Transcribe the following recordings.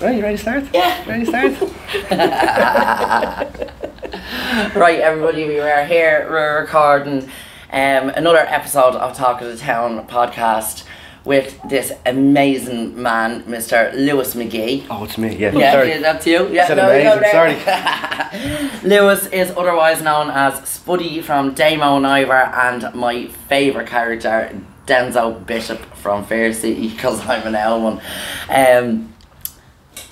Right, you ready to start? Yeah. Ready to start? Right, everybody, we are here. We're recording um, another episode of Talk of the Town podcast with this amazing man, Mr. Lewis Magee. oh, it's me. Yeah. Yeah, Sorry. yeah, that's you. Yeah, Said no, amazing, there. Lewis is otherwise known as Spuddy from Damo and Ivor and my favourite character, Denzo Bishop from Fair City, because I'm an Elman. Um,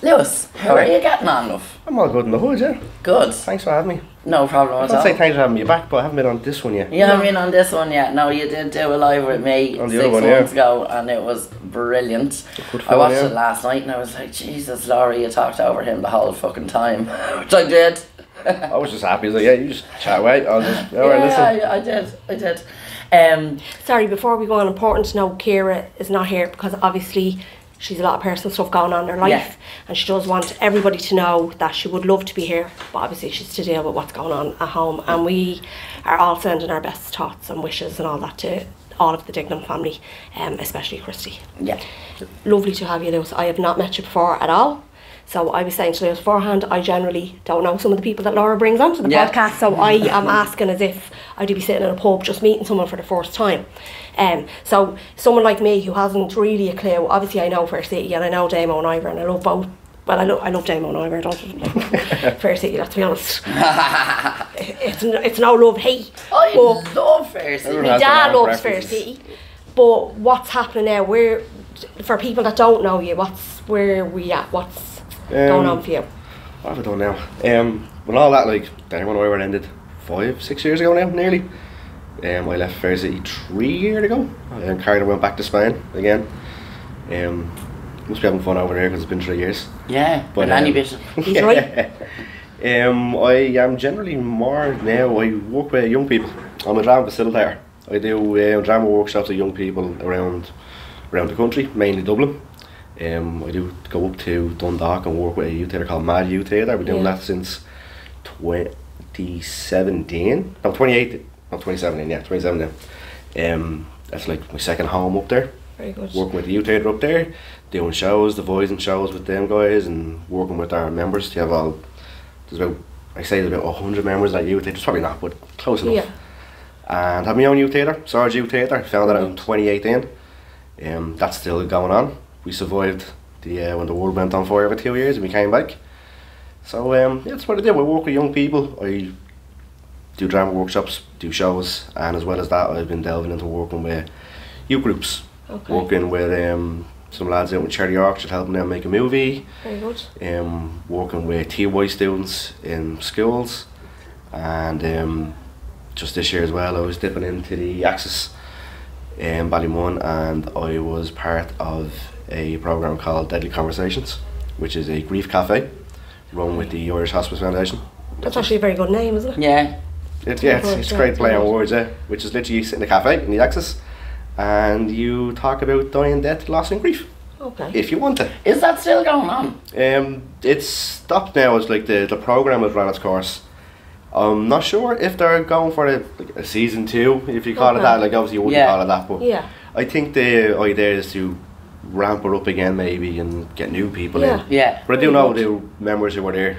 Lewis, how are you getting on, love? I'm all good in the hood, yeah. Good. Thanks for having me. No problem I at don't all. say thanks for having me back, but I haven't been on this one yet. You haven't been on this one yet. No, you did do a live with me On six other one, yeah. months ago, and it was brilliant. Good I watched yeah. it last night, and I was like, Jesus, Laurie, you talked over him the whole fucking time, which I did. I was just happy. I was like, yeah, you just chat away. I'll just, all right, yeah, listen. I, I did. I did. Um, Sorry, before we go on, important to know Kira is not here because obviously she's a lot of personal stuff going on in her life Yeah. and she does want everybody to know that she would love to be here, but obviously she's to deal with what's going on at home. And we are all sending our best thoughts and wishes and all that to all of the Dignam family, um, especially Christy. yeah. Lovely to have you, Lewis. I have not met you before at all. So I was saying to Lewis beforehand, I generally don't know some of the people that Laura brings onto the Yeah. podcast. So I am asking as if I'd be sitting in a pub just meeting someone for the first time. Um, so someone like me who hasn't really a clue, obviously I know Fair City and I know Damo and Ivor and I love both. Well, I love I love Damo and Ivor. I don't Fair City. Let's be honest. it's n- it's no love hate. I but love Fair City. My dad own loves Fair. City. But what's happening now? Where for people that don't know you, what's where we at? What's going Um, on for you? What have I done now? Um, when all that, like, then when I ended five, six years ago now, nearly. Um, I left Fair City three years ago and kind of went back to Spain again. Um, must be having fun over there because it's been three years. Yeah, But, um, Bishop. He's right. Um, I am generally more now. I work with young people. I'm a drama facilitator. I do um, drama workshops with young people around around the country, mainly Dublin. Um, I do go up to Dundalk and work with a youth theatre called Mad Youth Theatre. I've been doing Yeah. that since 2017. No, 28. No, 2017. Yeah, 2017. Um, that's like my second home up there Very good. working with the youth theatre up there, doing shows, the boys and shows with them guys, and working with our members. To have all, there's about I say there's about hundred members at youth theatre. Probably not, but close enough. Yeah. And have my own youth theatre, Swords Youth Theatre. Found that out in 2018. Um, that's still going on. We survived the uh, when the world went on fire for two years, and we came back. So um, yeah, that's what I do. We work with young people. I do drama workshops, do shows, and as well as that, I've been delving into working with youth groups Okay. working with um, some lads out with Cherry Orchard helping them make a movie, Very good. um, working with TY students in schools, and um, just this year as well, I was dipping into the Axis in Ballymun, and I was part of a program called Deadly Conversations, which is a grief cafe run with the Irish Hospice Foundation. That's actually a very good name, isn't it? Yeah. It, yeah, it's, it's yeah, great play on good. words, yeah. Which is literally you sit in a cafe in the Axis, and you talk about dying, death, loss, and grief, Okay. if you want to. Is that still going on? Um, it's stopped now. It's like the the program has run its course. I'm not sure if they're going for a, like a season two, if you call it that. Like obviously you wouldn't Yeah. call it that, but Yeah. I think the idea is to ramp it up again, maybe, and get new people Yeah. in. Yeah. But I do know the members who were there,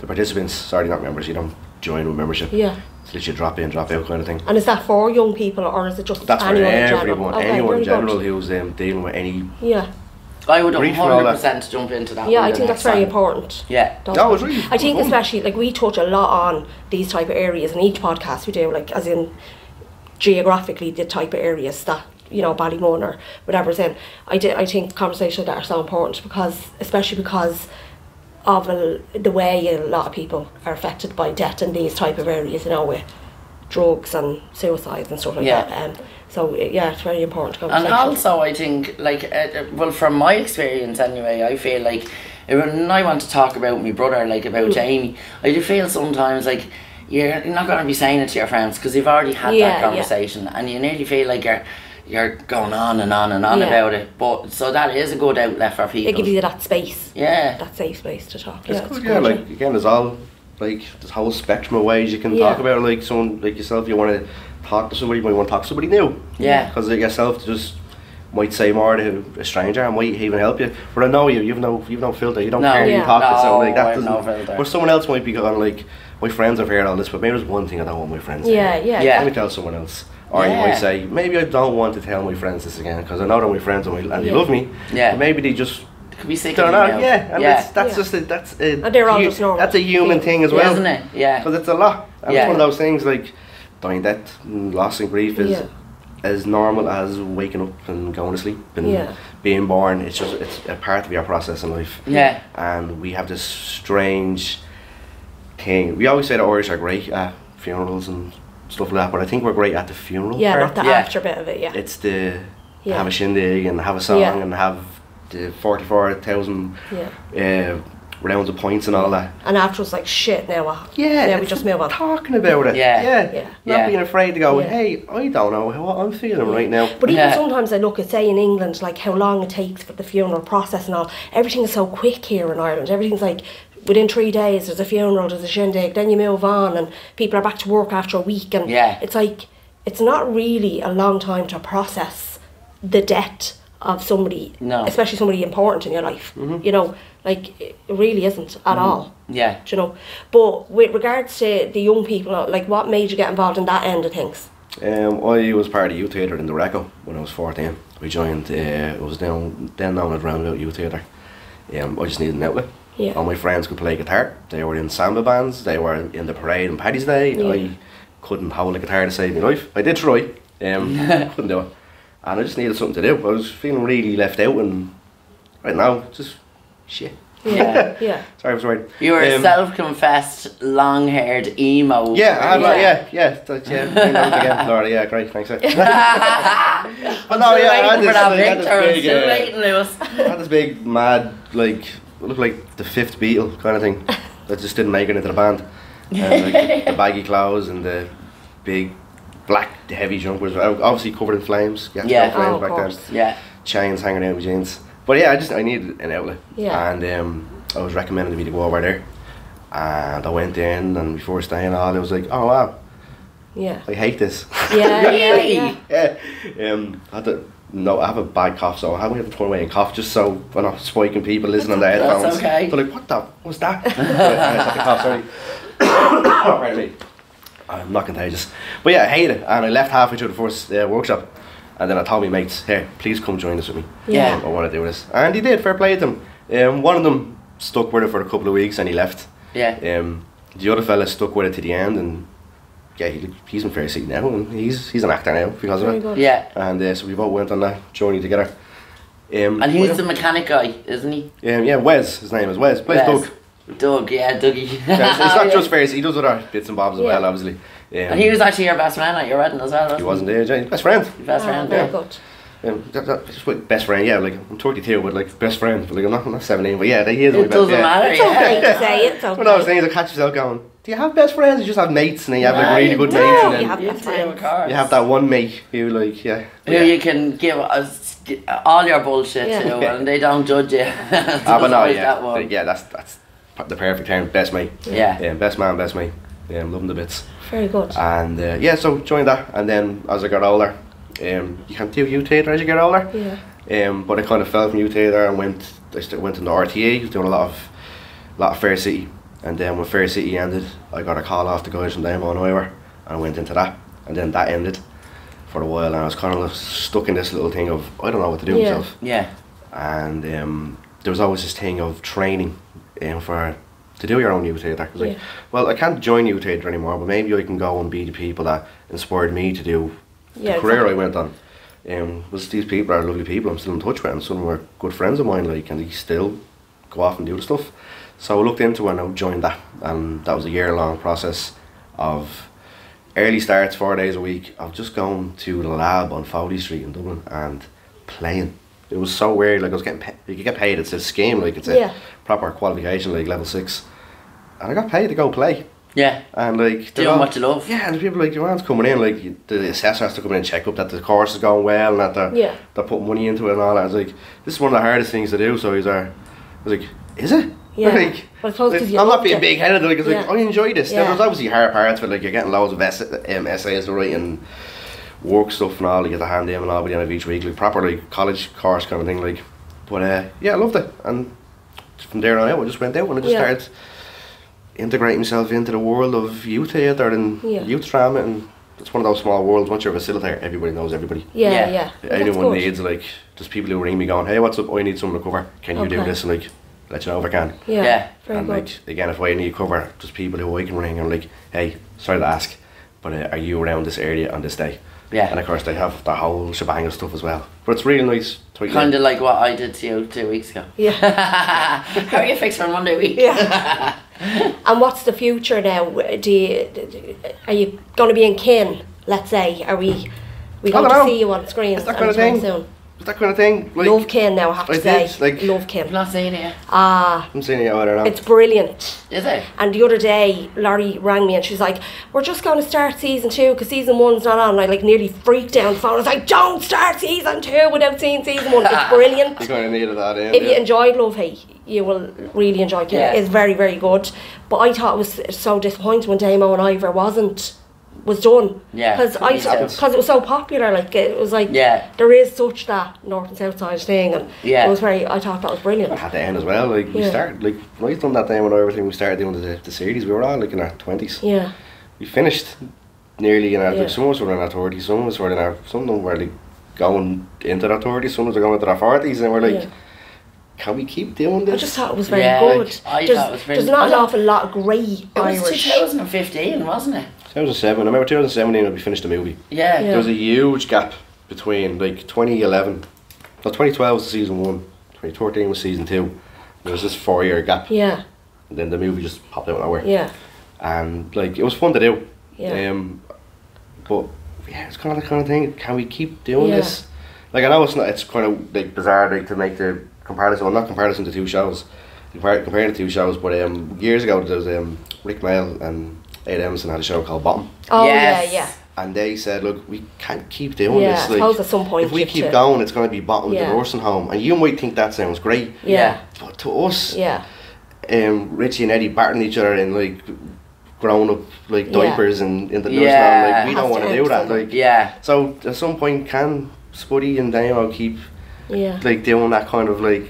the participants. Sorry, not members. You don't join with membership. Yeah. It's literally drop in, drop out kind of thing. And is that for young people or is it just That's for anyone in general? Okay, anyone in general good. who's um, dealing with any. Yeah. I would Grief and all that. 100% jump into that. Yeah, one I think that's very time. important. Yeah. Don't No, we? it's really I think fun. especially like we touch a lot on these type of areas in each podcast we do, like as in geographically the type of areas that you know Ballymun or whatever's in. I did. I think conversations that are so important because especially because of a, the way a lot of people are affected by debt in these type of areas. You know with drugs and suicides and stuff like Yeah. that. Um, so yeah, it's very important. To go and also, I think, like, uh, uh, well, from my experience anyway, I feel like uh, when I want to talk about my brother, like about Mm. Jamie, I do feel sometimes like you're not going to be saying it to your friends because you've already had Yeah, that yeah. conversation, and you nearly feel like you're you're going on and on and on Yeah. about it. But so that is a good outlet for people. They give you that space, yeah. that safe space to talk. It's yeah, good, it's yeah. good, Like again, there's all like this whole spectrum of ways you can Yeah. talk about. Like someone like yourself, you want to talk to somebody, but you want to talk to somebody new. Yeah. Because like yourself, just might say more to a stranger, I might even help you. But I know you, you've no, you've no filter, you don't No. care in your Yeah. pocket, so No, like that I've doesn't. no filter. But someone else might be going like, my friends have heard all this, but maybe there's one thing I don't want my friends Yeah, hear. yeah. Yeah. Let me tell someone else. Or you might say, maybe I don't want to tell my friends this again because I know they're my friends and, we, and they love me. Yeah. But maybe they just Could be sick don't know. you. Yeah, and yeah. That's Yeah. just a, that's a, And they're all hu- just normal That's a human thing as Yeah, well. isn't it? Yeah. Because it's a lot. And Yeah. it's one of those things like dying, death, and loss and grief is Yeah. as normal as waking up and going to sleep and Yeah. being born. It's just it's a part of your process in life. Yeah. And we have this strange thing. We always say the Irish are great at funerals and stuff like that, but I think we're great at the funeral Yeah, part. not the Yeah. after bit of it. Yeah. It's the Yeah. have a shindig and have a song Yeah. and have the forty four thousand yeah. uh, rounds of points and all that. And after it's like shit. Now what? Yeah, Yeah, we just move on. Talking about it. Yeah. yeah, Yeah. Not being afraid to go. Yeah. Hey, I don't know how I'm feeling right now. But even Yeah. sometimes I look at, say, in England, like how long it takes for the funeral process and all. Everything is so quick here in Ireland. Everything's like within three days. There's a funeral, there's a shindig, then you move on, and people are back to work after a week. And Yeah. it's like it's not really a long time to process the debt of somebody, No. especially somebody important in your life. You know, like it really isn't at all. Yeah. Do you know? But with regards to the young people, like what made you get involved in that end of things? Um, I was part of the youth theatre in the Reco when I was 14. We joined, uh, it was down, then known as Roundabout Youth Theatre. Um, I just needed an outlet. Yeah. All my friends could play guitar. They were in samba bands. They were in the parade on Paddy's Day. Yeah. I couldn't hold a guitar to save my life. I did try. Um, couldn't do it. And I just needed something to do. I was feeling really left out and right now, just shit. Yeah. Yeah. Sorry, I'm sorry. You were a Um, self-confessed long-haired emo. Yeah, I had Yeah. like, yeah, yeah, that's, yeah. bring again, Laura. Yeah, great, thanks. but no, yeah, I had this, for that like, I had picture. I'm this big, still uh, waiting, Lewis. I had this big mad like looked like the fifth Beatle kind of thing that just didn't make it into the band. And like the, the baggy clothes and the big black heavy jumpers, obviously covered in flames. You had to Yeah. flames Oh, of back course. then. Yeah. Chains hanging out with jeans. But yeah, I just I needed an outlet. Yeah. And um, I was recommended to me to go over there. And I went in and before staying on I was like, Oh wow, Yeah. I hate this. Yeah, yeah, yeah. yeah. Um, I had to, no, I have a bad cough, so I have to turn away and cough just so we're not spiking people listening on their That's headphones. okay. They're like, what the, what's that? I had to cough, sorry. Pardon me. I'm not contagious. But yeah, I hate it. And I left halfway through the first uh, workshop. And then I told my mates, here, please come join us with me. Yeah. I want to do this. And he did, fair play to them. Um, one of them stuck with it for a couple of weeks and he left. Yeah. Um, the other fella stuck with it to the end and yeah, he, he's in Fair City now and he's he's an actor now because of it. good. Yeah. And uh, so we both went on that journey together. Um, And he's well, the mechanic guy, isn't he? um, yeah, Wes, his name is Wes. Plays Wes. Doug. Doug, yeah, Dougie. Yeah, it's, it's not just Fair City, he does other bits and bobs as Yeah. well, obviously. Um, And he was actually your best man at your wedding as well, wasn't he wasn't there, Jane. Best friend. Your best Oh, friend, yeah. good. Um, that, that, just like best friend, yeah. Like I'm 32, but like best friend. But like I'm not, I'm not 17, but yeah, he is my It best. doesn't yeah. matter, It's okay yeah. to say it. It's okay. One of those things I catch yourself going. Do you have best friends? You just have mates, and then you have like really good don't. mates, and You then have you best You do, of friends. course. have that one mate who like yeah. Who yeah. you can give us all your bullshit Yeah. to, and they don't judge you. Ah, but no, yeah, that one. yeah, that's that's the perfect term. Best mate. Yeah. Yeah, best man, best mate. Yeah, I'm loving the bits. Very good. And uh, yeah, so joined that, and then as I got older, um, you can't do youth theatre as you get older. Yeah. Um, but I kind of fell from youth theatre and went. I st- went to the RTA. doing a lot of, a lot of Fair City, and then when Fair City ended, I got a call off the guys from Diamond Highway, and I went into that, and then that ended for a while, and I was kind of stuck in this little thing of I don't know what to do with Yeah. myself, Yeah. and um, there was always this thing of training, um, for to do your own youth theatre. I was like, well, I can't join youth theatre anymore, but maybe I can go and be the people that inspired me to do Yeah, the career exactly. I went on. Um, was these people are lovely people I'm still in touch with, and some were good friends of mine, like, and they still go off and do the stuff. So I looked into it and I joined that, and that was a year long process of early starts, four days a week, of just going to the lab on Foley Street in Dublin and playing. It was so weird, like I was getting paid, you could get paid, it's a scheme, like it's a Yeah. proper qualification, like level six. And I got paid to go play. Yeah. And like they're Doing all- what you love. Yeah, and the people like your man's coming in, like the assessor has to come in and check up that the course is going well and that they're Yeah. they're putting money into it and all that. I was like, this is one of the hardest things to do. So he's there. I was like, is it? Yeah. Like, Well, I suppose 'cause like, you I'm not being big headed. Like, it's like Yeah. I enjoy this. Yeah. There's obviously hard parts, but like you're getting loads of ess- um, essays to write and work stuff and all. You get the hand in and all by the end of each week, like proper like college course kind of thing. Like, but uh, yeah, I loved it. And from there on out, I just went out and I just Yeah. started integrating myself into the world of youth theatre and Yeah. youth drama. And it's one of those small worlds. Once you're a facilitator, everybody knows everybody. Yeah, Yeah. yeah. Anyone needs like just people who ring me going, "Hey, what's up? I need someone to cover. Can you do this?" And like, let you know if I can. Yeah, Yeah. very and good. like again, if I need cover, just people who I can ring and like, "Hey, sorry to ask, but uh, are you around this area on this day?" Yeah. And of course, they have the whole shebang of stuff as well. But it's really nice. tight knit. Kind of like what I did to you two weeks ago. Yeah. How are you fixed for Monday week? Yeah. and what's the future now? Do you, are you going to be in kin? Let's say, are we? We going to know. see you on screen It's that kind of thing. soon? It's that kind of thing. Like, Love kin now. I have to I say, did, like- love I've kin. not seen it yet. Ah, I'm seeing it, I don't know. it's brilliant. Is it? And the other day, Laurie rang me and she's like, "We're just going to start season two because season one's not on." And I like nearly freaked down the phone. I was like, "Don't start season two without seeing season one. It's brilliant." you kind of needed that in. if you yeah. enjoyed Love Hate, you will really enjoy it. Yeah. It's very, very good. But I thought it was so disappointing when Damo and Ivor wasn't was done. Yeah, because I because it was so popular. Like it was like Yeah. there is such that north and south side thing, and Yeah. it was very. I thought that was brilliant. at the end as well. Like we Yeah. started, like right on that time when everything we started doing the, the series, we were all like in our twenties. Yeah, We finished nearly in our Yeah. like some of us were in our thirties, some of us were in our some of them were like going into their thirties, some of us were going into their forties, and we're like, Yeah. can we keep doing this? I just thought it was very Yeah, good. I there's, thought it was very there's not an good. awful lot of grey It was Irish. 2015, wasn't it? 2007. I remember 2017 when we finished the movie. Yeah. Yeah. There was a huge gap between like 2011, no 2012 was season one, 2013 was season two. There was this four year gap, Yeah, and then the movie just popped out of nowhere. yeah, And like it was fun to do. Yeah. Um, but yeah, it's kind of the kind of thing. Can we keep doing Yeah. this? Like I know it's not. It's kind of like bizarre like, to make the comparison. Well, not comparison to two shows. Compare, comparing the two shows, but um, years ago there was um, Rik Mayall and Ed Edmondson had a show called Bottom. oh Yes. yeah, yeah. and they said, "Look, we can't keep doing Yeah, this. I Like, suppose at some point if we keep to- going, it's going to be bottom of Yeah. the nursing home." And you might think that sounds great, Yeah, but to us, yeah, um, Richie and Eddie battering each other in like grown up like Yeah. diapers and in the nursing Yeah. home, like we don't want to do that. Like, Yeah. so at some point, can Spuddy and Damo keep yeah. like doing that kind of like?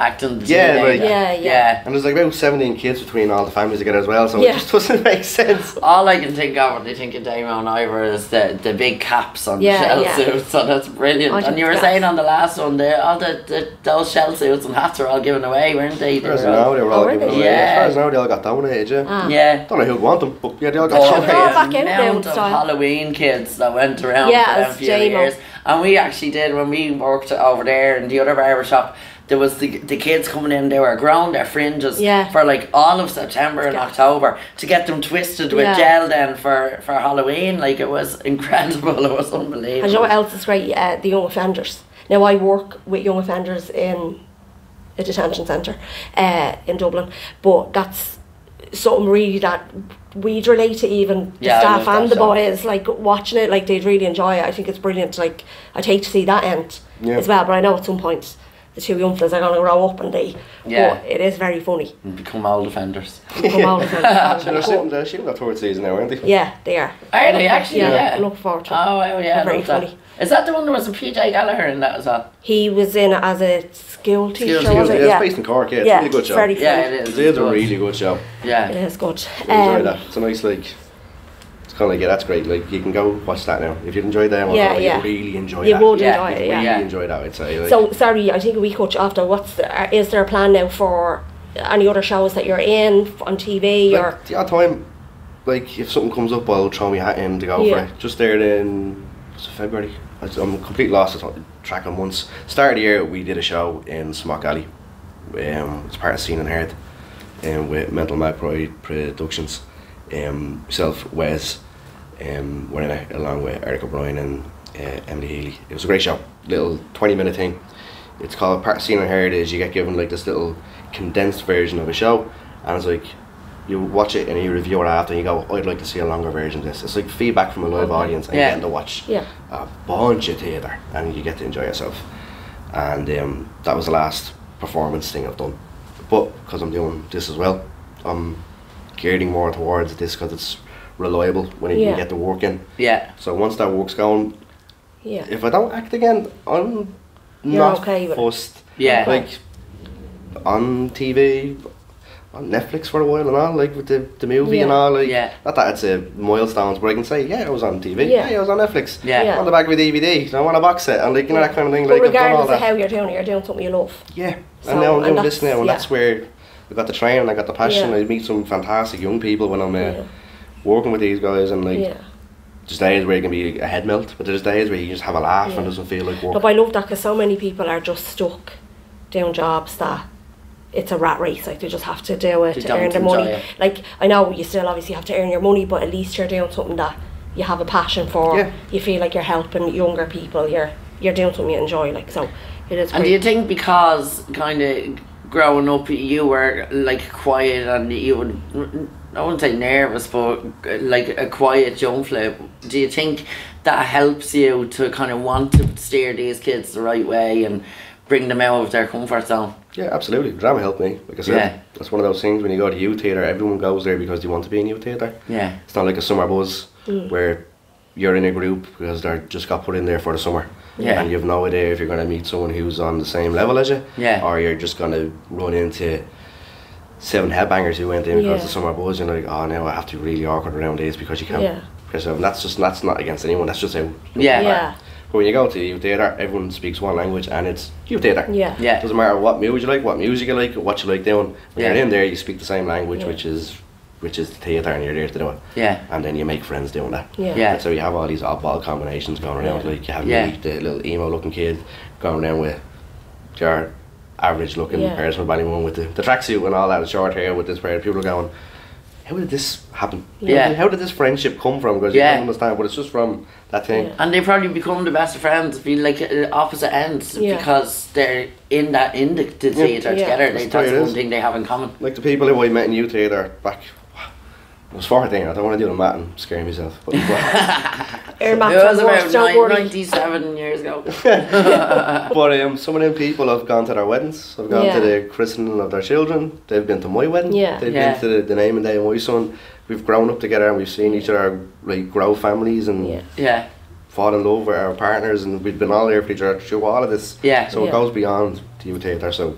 Acting the Yeah, teenager. like- Yeah, yeah. And there's like about seventeen kids between all the families together as well, so Yeah. it just doesn't make sense. All I can think of when they think of Damo and Ivor is the, the big caps on Yeah, the shell yeah. suits, so that's brilliant. I and you were that's- saying on the last one, the, all the, the those shell suits and hats are all given away, weren't they? As They far as were I know, they were Oh, all were given they? away. Yeah. As far as I know, they all got donated. Yeah. Ah. Yeah. Don't know who'd want them, but yeah, they all got Oh, they're donated. all the back amount of style. Halloween kids that went around Yeah, for them as few J-Mo. years. And we actually did when we worked over there in the other barber shop. There was the, the kids coming in, they were growing their fringes Yeah. for like all of September and October to get them twisted with Yeah. gel then for, for Halloween. Like it was incredible, it was unbelievable. And you know what else is great? Uh, the young offenders. Now I work with young offenders in a detention centre uh, in Dublin, but that's something really that we'd relate to even the Yeah, staff and the show. boys like watching it like they'd really enjoy it. I think it's brilliant. Like I'd hate to see that end Yeah. as well, but I know at some point the two young fellas are going to grow up and they. Yeah. But it is very funny. And become old offenders. Come on, So they're sitting, they're shooting that third season now, aren't they? yeah, they are. Are they actually? Yeah, Yeah. look forward to. it. Oh, wow, yeah, very funny. Is that the one that was a PJ Gallagher in that as well? He was in it as a school teacher, School was Yeah, it? it's based in Cork, yeah, it's yeah, a really good it's show. very funny. Yeah, it is. It is a really good show. Yeah. is good. I enjoy Um, that. It's a nice like. Kind of like yeah, that's great. Like you can go watch that now. If you enjoy them, Yeah, you yeah. really enjoy You that. would Yeah. enjoy it, really yeah. Yeah. enjoy that. I'd say. Like, So sorry, I think we you after. What's the, uh, is there a plan now for any other shows that you're in on TV or? like, the odd time, like if something comes up, I'll throw my hat in to go Yeah. for it. Just there in February. I'm completely lost of track on months. Start of the year, we did a show in Smock Alley. Um, it's part of Scene and Heard, um, with Mental Mad Pride Productions. Um, myself, Wes, um, were in it along with Eric O'Brien and uh, Emily Healy. It was a great show. Little 20 minute thing. It's called Scene and is you get given like this little condensed version of a show and it's like you watch it and you review it after and you go, I'd like to see a longer version of this. It's like feedback from a live audience and Yeah. you get to watch Yeah. a bunch of theatre and you get to enjoy yourself. And um, that was the last performance thing I've done. But because I'm doing this as well, I'm gearing more towards this because it's reliable when you Yeah. get the work in. Yeah. So once that work's going, Yeah. if I don't act again, I'm You're not okay with fussed. Yeah. Like on TV, on Netflix for a while and all, like with the, the movie and all. Like, Yeah. Not that it's a milestones, but I can say, yeah, I was on TV. Yeah. Yeah, I was on Netflix. Yeah. Yeah. On the back of a DVD. I want a box set and like you know that kind of thing. Like but I've done all regardless of that. how you're doing it, you're doing something you love. Yeah, So, and now I'm and doing this that's- now, and yeah. that's where I got the training, I got the passion. Yeah. I meet some fantastic young people when I'm uh, Yeah. Working with these guys, and like yeah. there's days where you can be a head melt, but there's days where you just have a laugh Yeah. and it doesn't feel like work. But I love that because so many people are just stuck doing jobs that it's a rat race. Like they just have to do it They to earn their money. it. Like I know you still obviously have to earn your money, but at least you're doing something that you have a passion for. Yeah. You feel like you're helping younger people. You're you're doing something you enjoy. Like so, it is. And great. do you think because kind of growing up you were like quiet and you would I wouldn't say nervous but like a quiet young flip do you think that helps you to kind of want to steer these kids the right way and bring them out of their comfort zone yeah, absolutely. Drama helped me. Like I said, Yeah. that's one of those things when you go to youth theatre, everyone goes there because they want to be in youth theatre. yeah It's not like a summer buzz Mm. where you're in a group because they're just got put in there for the summer. Yeah. And you have no idea if you're going to meet someone who's on the same level as you. Yeah. Or you're just going to run into seven headbangers who went in because Yeah. the summer buzz and you're like, oh, now I have to be really awkward around these because you can't. Yeah. Because um, that's just that's not against anyone. That's just how. Yeah. Yeah. But when you go to youth theatre, everyone speaks one language and it's youth theatre. Yeah. Yeah. Doesn't matter what mood you like, what music you like, what you like doing. When Yeah. you're in there, you speak the same language, Yeah. which is which is the theatre, and you're there to do it. yeah And then you make friends doing that. Yeah. Yeah. So you have all these oddball combinations going around. Yeah. Like you have Yeah. the little emo looking kid going around with your average looking Yeah. person with anyone with the, the tracksuit and all that, the short hair with this pair of people are going, How did this happen? Yeah. How did this friendship come from? Because Yeah. you don't understand, but it's just from that thing. Yeah. and they probably become the best of friends be like uh, opposite ends Yeah. because they're in that in the, the Yeah. theatre Yeah. together they, That's the way that's one thing they have in common Like the people who I met in youth theatre back. I was 14, I don't want to do the math and scare myself. But, Air it maths was about nine, 97 years ago but um, some of them people have gone to their weddings, have gone Yeah. to the christening of their children, they've been to my wedding, Yeah. they've Yeah. been to the, the naming day of my son. We've grown up together and we've seen each other like grow families and Yeah. yeah fall in love with our partners and we've been all there for each other through all of this. Yeah. So it goes beyond the youth theatre. So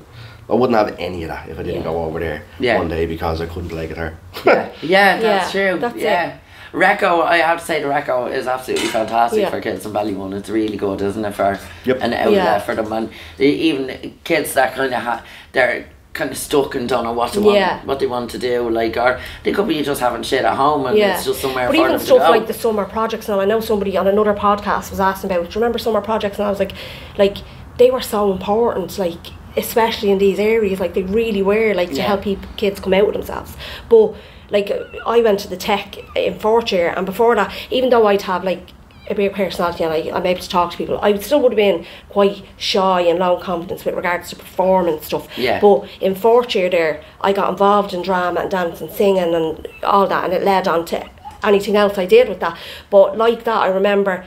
I wouldn't have any of that if I didn't Yeah. go over there Yeah. one day because I couldn't play guitar. Yeah, yeah, that's Yeah, true. that's it. yeah. Reco, I have to say the Reco is absolutely fantastic Yeah. for kids in Ballymun. It's really good, isn't it, for Yep. an outlet Yeah. for them and even kids that kind of ha- they're kind of stuck and don't know what to Yeah. want, what they want to do. Like, or they could be just having shit at home and Yeah. it's just somewhere But for even them to stuff go. like the summer projects now, I know somebody on another podcast was asking about, do you remember summer projects? And I was like, like, they were so important, like, especially in these areas, like, they really were, like, to help people, kids come out with themselves. But, like, I went to the tech in fourth year, and before that, even though I'd have, like, a bit of personality and I, I'm able to talk to people, I still would have been quite shy and low confidence with regards to performance stuff. Yeah. But in fourth year there, I got involved in drama and dance and singing and all that, and it led on to anything else I did with that. But like that, I remember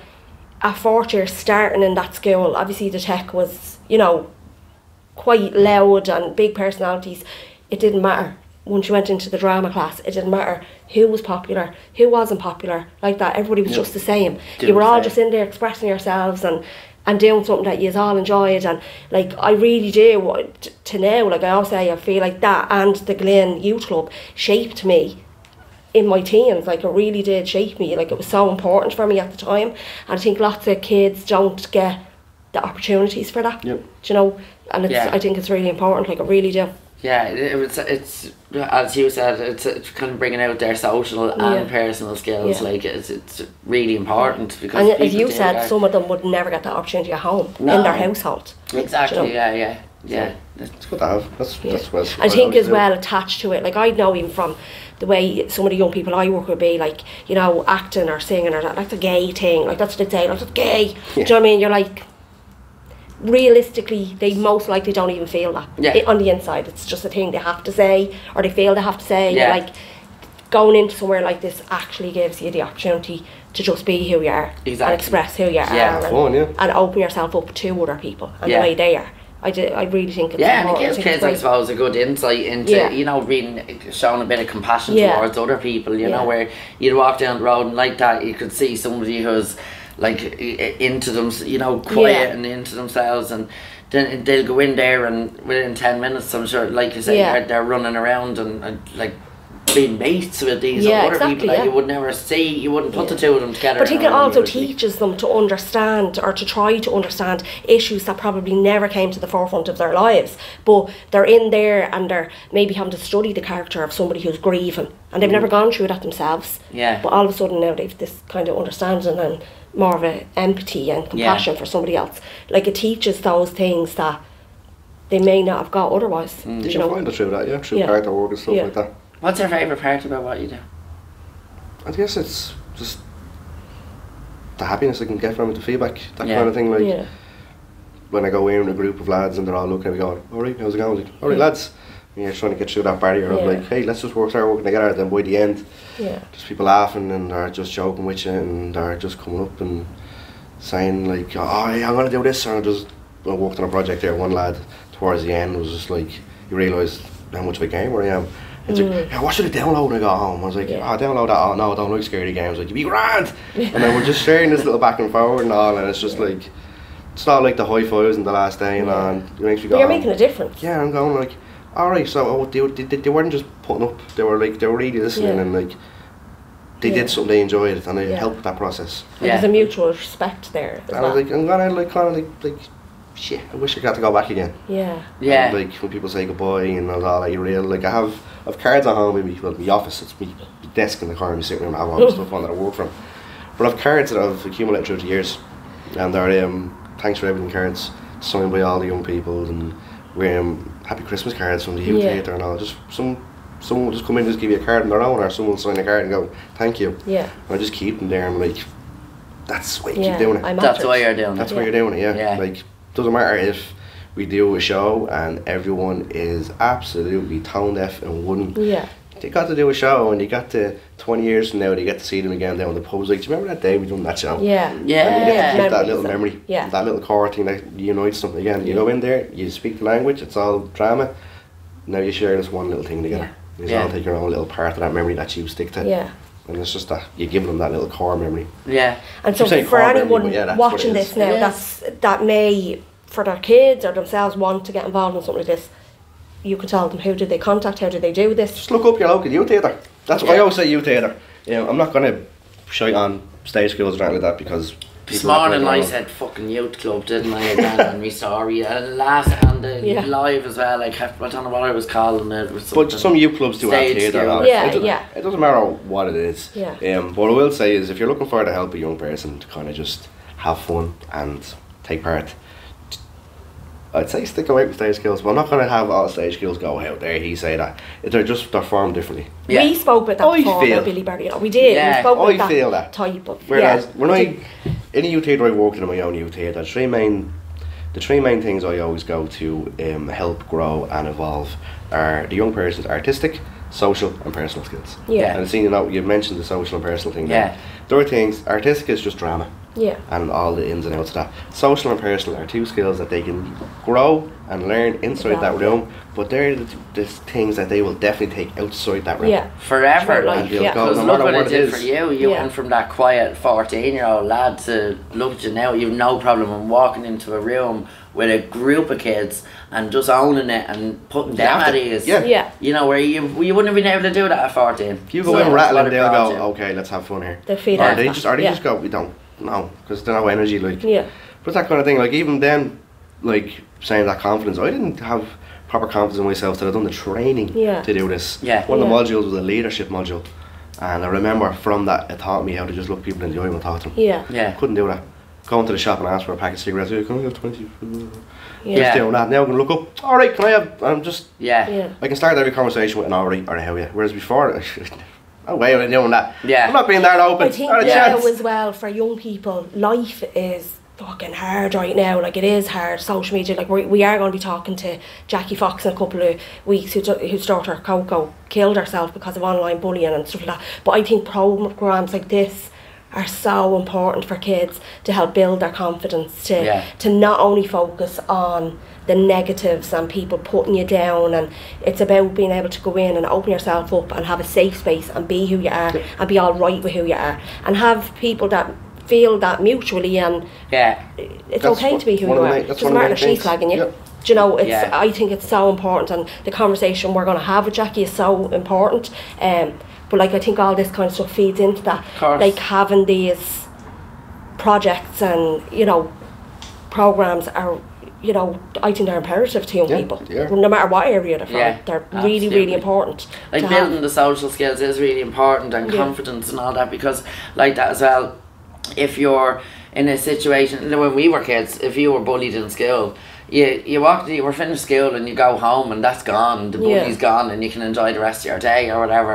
at fourth year starting in that school, obviously the tech was, you know, quite loud and big personalities. It didn't matter. Once you went into the drama class, it didn't matter who was popular, who wasn't popular, like that. Everybody was just the same. Doing you were all just in there expressing yourselves and and doing something that you all enjoyed and like I really do to now like I always say I feel like that and the Glen Youth Club shaped me in my teens like it really did shape me like it was so important for me at the time and I think lots of kids don't get the opportunities for that Yep. do you know and it's Yeah. I think it's really important like I really do Yeah, it, it was. It's as you said. It's, it's kind of bringing out their social and Yeah. personal skills. Yeah. Like it's it's really important because. and as you said that. some of them would never get that opportunity at home No. in their household Exactly. you know. Yeah. Yeah. Yeah. It's good to have. That's, Yeah. that's what I think as well attached to it, like I know even from the way some of the young people I work with be like, you know, acting or singing or that, that's a gay thing, like that's the they say, like that's gay. Do you know what I mean? You're like, realistically, they most likely don't even feel that Yeah. I- on the inside. It's just a thing they have to say or they feel they have to say. Yeah. Like going into somewhere like this actually gives you the opportunity to just be who you are Exactly. and express who you are Yeah. and, Fun, yeah. and open yourself up to other people and Yeah. the way they are. I, do, I really think it's Yeah, and it gives kids, I suppose, a good insight into, Yeah. you know, being showing a bit of compassion Yeah. towards other people, you Yeah. know, where you'd walk down the road and like that, you could see somebody who's like into them, you know, quiet Yeah. and into themselves, and then they'll go in there and within ten minutes, I'm sure, like you say, Yeah. they're, they're running around and, and like being mates with these Yeah, other exactly, people that yeah. you would never see. You wouldn't put the two of them together. But in it also teaches them to understand or to try to understand issues that probably never came to the forefront of their lives. But they're in there and they're maybe having to study the character of somebody who's grieving and they've mm. never gone through that themselves. Yeah. But all of a sudden now they've this kind of understanding and more of a empathy and compassion for somebody else. Like it teaches those things that they may not have got otherwise. Mm. do You you know? find it through that, yeah, through Yeah. character work and stuff Yeah. like that. What's your favourite part about what you do? I guess it's just the happiness I can get from it, the feedback, that Yeah. kind of thing. Like yeah. when I go in with a group of lads and they're all looking at me going, "All right, how's it going?" Like, All right, Yeah. lads. And you're trying to get through that barrier of Yeah. like, "Hey, let's just work, start working together." Then by the end, Yeah. just people laughing and they're just joking with you and they're just coming up and saying like, "Oh, yeah, I'm gonna do this," and I just I worked on a project there. One lad towards the end was just like, he realised how much of a gamer I am. He's like, yeah, what should I download when I got home? I was like, Mm. Yeah. oh, download that. Oh, no, I don't like scary games. Like, you be grand. and then we're just sharing this little back and forward and all, and it's just like, it's not like the high fives in the last day and Yeah. on. It makes me But go, you're making a difference. yeah, I'm going like, all right. So oh, they, they, they weren't just putting up. They were like, they were really listening Yeah. and like, they Yeah. did something they enjoyed it and they Yeah. helped that process. Yeah. There's a mutual respect there. As And I was like, I'm gonna like kind of like like, shit. I wish I got to go back again. yeah. Yeah. And, like when people say goodbye and all that, like you real like I have I've cards at home in me, well, my office. It's my desk in the car. I'm sitting around. I have all the stuff on that I work from. But I've cards that I've accumulated through the years, and they're um, thanks for everything cards signed by all the young people and we're um, happy Christmas cards from the youth Yeah. theatre and all. Just some someone will just come in and just give you a card on their own, or someone will sign a card and go thank you. Yeah. And I just keep them there. and I'm like, that's why you yeah, keep doing it. I'm that's why you're doing That's it. why you're doing it, yeah. Yeah. Like, doesn't matter if we do a show and everyone is absolutely tone deaf and wouldn't. Yeah. They got to do a show and you got to 20 years from now, they get to see them again down the pubs. Like, do you remember that day we done that show? Yeah. And you get to Yeah. keep that little memory, Yeah. that little core thing that unites them again. You go in there, you speak the language, it's all drama. Now you share this one little thing together. yeah. You Yeah. all take your own little part of that memory that you stick to. Yeah. And it's just that you give them that little core memory. Yeah. And so for core memory, anyone yeah, that's what it watching this now, It is. that's that may for their kids or themselves want to get involved in something like this, you can tell them how did they contact, how did they do this. Just look up your local youth theatre. That's what I always say, youth theatre. You know, I'm not going to shite on stage schools or anything like that because. This people act morning I said fucking youth club, didn't I? Again on me sorry. And last and the Yeah. live as well. I kept, I don't know what I was calling it. it was But some youth clubs do have theatre. Yeah, it doesn't, yeah. It doesn't matter what it is. Yeah. Um, but what I will say is if you're looking for to help a young person to kind of just have fun and take part, I'd say stick away with stage skills. But I'm not going to have all stage skills go out there. He say that they're just they're formed differently. Yeah. We spoke about that I before feel- Billy Berry. We did. Yeah, we spoke I about feel that, that. type of. Whereas yeah. when I in a youth theatre I worked in my own youth theatre, the three main the three main things I always go to um, help grow and evolve are the young person's artistic, social and personal skills. Yeah. And seeing you know you mentioned the social and personal thing Yeah. there. The other things artistic is just drama Yeah. and all the ins and outs of that. Social and personal are two skills that they can grow and learn inside that room, but they're the, the things that they will definitely take outside that room. Yeah. Forever, Short like, life, yeah. because No look matter what, what it it did is. for you. You Yeah. went from that quiet fourteen-year-old lad to look at you now. You've no problem in walking into a room with a group of kids and just owning it and putting You them have at ease. Yeah. Yeah. You know where you you wouldn't have been able to do that at fourteen. If you go So in rattling, what it they'll go, okay, let's have fun here. They feed Or off they just, or they yeah. just go, we don't, no, because they're no energy, like. Yeah. But that kind of thing, like even then, like saying that confidence, I didn't have proper confidence in myself that I'd done the training Yeah. to do this. Yeah. One of Yeah. the modules was a leadership module. And I remember from that, it taught me how to just look people in the eye and talk to them. Yeah. Yeah. Couldn't do that. Going to the shop and ask for a packet of cigarettes, "Hey, can I have 20? Yeah. Just doing that. Now I'm going to look up, alright, can I have, I'm just, Yeah. Yeah. I can start every conversation with an alright or a how yeah. Whereas before, Oh, no way am I doing that. Yeah. I'm not being that open. I think Not a Yeah. now chance. as well for young people, life is fucking hard right now. Like it is hard. Social media. Like we we are going to be talking to Jackie Fox in a couple of weeks, who whose daughter Coco killed herself because of online bullying and stuff like that. But I think programs like this are so important for kids to help build their confidence to Yeah. to not only focus on the negatives and people putting you down and it's about being able to go in and open yourself up and have a safe space and be who you are and be all right with who you are and have people that feel that mutually and Yeah. it's That's okay what- to be who you are. main- that's Doesn't of the matter if she's things. slagging you. Yep. Do you know, it's Yeah. I think it's so important and the conversation we're gonna have with Jackie is so important. Um but like I think all this kind of stuff feeds into that. Course. Like having these projects and, you know, programs are you know, I think they're imperative to young Yeah, people. they are. No matter what area they're from. Yeah, they're really, absolutely. really important. like building have. the social skills is really important and Yeah. confidence and all that because like that as well if you're in a situation you know, when we were kids if you were bullied in school you you walk you were finished school and you go home and that's gone the Yeah. bully's gone and you can enjoy the rest of your day or whatever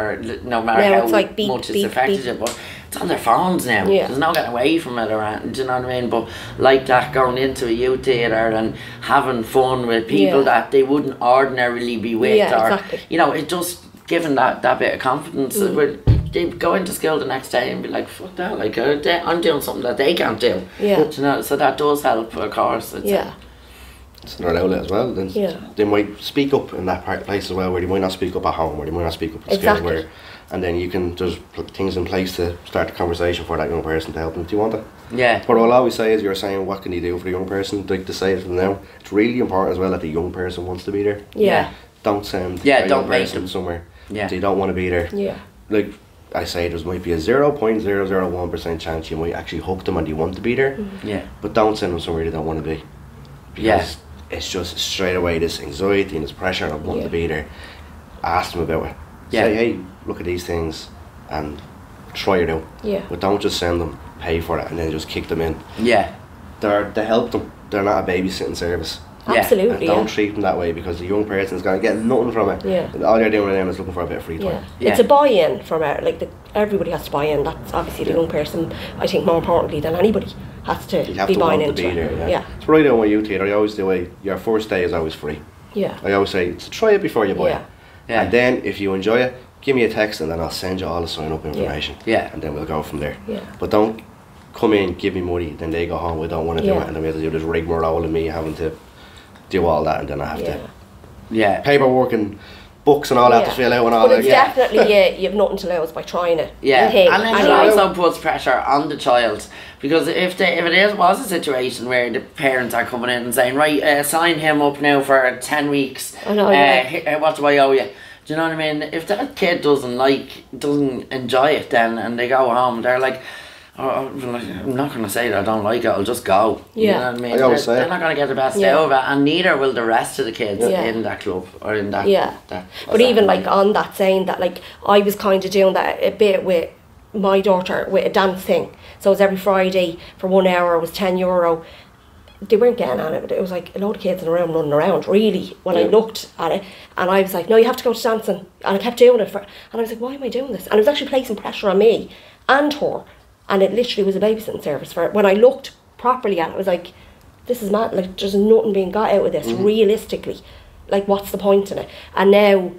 no matter Now how it's like beep, much it's beep, affected beep. you but it's on their phones now Yeah. there's no getting away from it around do you know what I mean but like that going into a youth theatre and having fun with people Yeah. that they wouldn't ordinarily be with Yeah, or exactly. you know, it just given that, that bit of confidence, Mm. where they go into school the next day and be like, fuck that, like, uh, they, I'm doing something that they can't do. Yeah. Do You know, so that does help, of course. It's, Yeah. It's another outlet as well. Then Yeah. they might speak up in that part, place as well, where they might not speak up at home, or they might not speak up at Exactly. school, where, and then you can there's pl- things in place to start the conversation for that young person to help them. if you want it? Yeah. But What I'll always say is, you're saying, what can you do for the young person? Like to say it from now, it's really important as well that the young person wants to be there. Yeah. Don't send Yeah, a don't young person them. somewhere. Yeah. They don't want to be there. Yeah. Like I say, there might be a zero point zero zero one percent chance you might actually hook them and they want to be there. Mm-hmm. Yeah. But don't send them somewhere they don't want to be. Yeah. It's just straight away this anxiety and this pressure of wanting Yeah. to be there. Ask them about it. Yeah. Say, hey, look at these things and try it out. Yeah. But don't just send them, pay for it, and then just kick them in. Yeah. They're they help them. They're not a babysitting service. Yeah. And Absolutely. don't Yeah. treat them that way because the young person is gonna get nothing from it. Yeah. And all they're doing with them is looking for a bit of free time. Yeah. Yeah. it's a buy-in from our, like the, everybody has to buy in. That's obviously the young person. I think more importantly than anybody has to You have be to buying want to into be it. there. Yeah. yeah, It's what I do on my youth theatre. I always do a your first day is always free. yeah, I always say so try it before you buy Yeah. it. Yeah. And then if you enjoy it, give me a text and then I'll send you all the sign up information. Yeah. And then we'll go from there. Yeah. But don't come in, give me money, then they go home, we don't want to do it, and then we have to do this rigmarole and me having to do all that and then I have yeah. to Yeah. paperwork and books and all that to Yeah. fill out and all But that. it's yeah. definitely yeah, you have nothing to lose by trying it. Yeah, You and then and it you- also puts pressure on the child because if they, if it is was a situation where the parents are coming in and saying, right, uh, sign him up now for ten weeks. I know, uh, yeah. he- uh, what do I owe you? Do you know what I mean? If that kid doesn't like, doesn't enjoy it, then and they go home, they're like. Oh, oh I'm not going to say that I don't like it. I'll just go. You Yeah. know what I mean? I always they're, say they're not going to get the best Yeah. out of it, and neither will the rest of the kids Yeah. in that club or in that. Yeah. that But even like on that saying that like I was kind of doing that a bit with my daughter with a dance thing. So it was every Friday for one hour it was ten euro. They weren't getting on it, but it was like a load of kids in a room running around. Really, when I looked at it, and I was like, "No, you have to go to dancing," and I kept doing it for, and I was like, "Why am I doing this?" And it was actually placing pressure on me and her, and it literally was a babysitting service for it. When I looked properly at it, I was like, "This is mad. Like, there's nothing being got out of this mm-hmm. realistically. Like, what's the point in it?" And now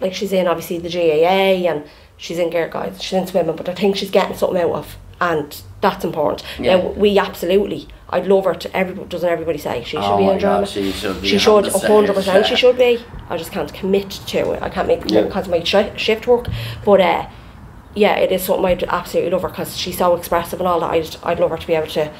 like she's in obviously the GAA and she's in Girl Guides, she's in swimming, but I think she's getting something out of and that's important. Yeah. Now we absolutely I'd love her to everybody doesn't everybody say she should Oh be in drama. God, she should be She on should a hundred percent she should be. I just can't commit to it. I can't make Yeah. because of my shi shift work. But uh yeah, it is something I'd absolutely love her because she's so expressive and all that. I'd, I'd love her to be able to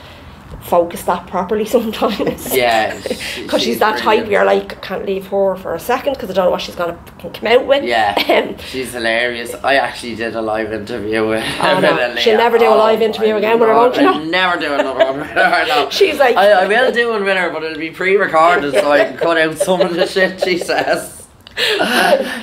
focus that properly sometimes. Yeah, Because she- she's, she's that type, you're like, I can't leave her for a second because I don't know what she's going to come out with. Yeah, Um, she's hilarious. I actually did a live interview with Oh, no. She'll never do a live Oh, interview again with her, won't you? Never do another one with her. No. She's like- I, I will do one with her, but it'll be pre-recorded so I can cut out some of the shit she says.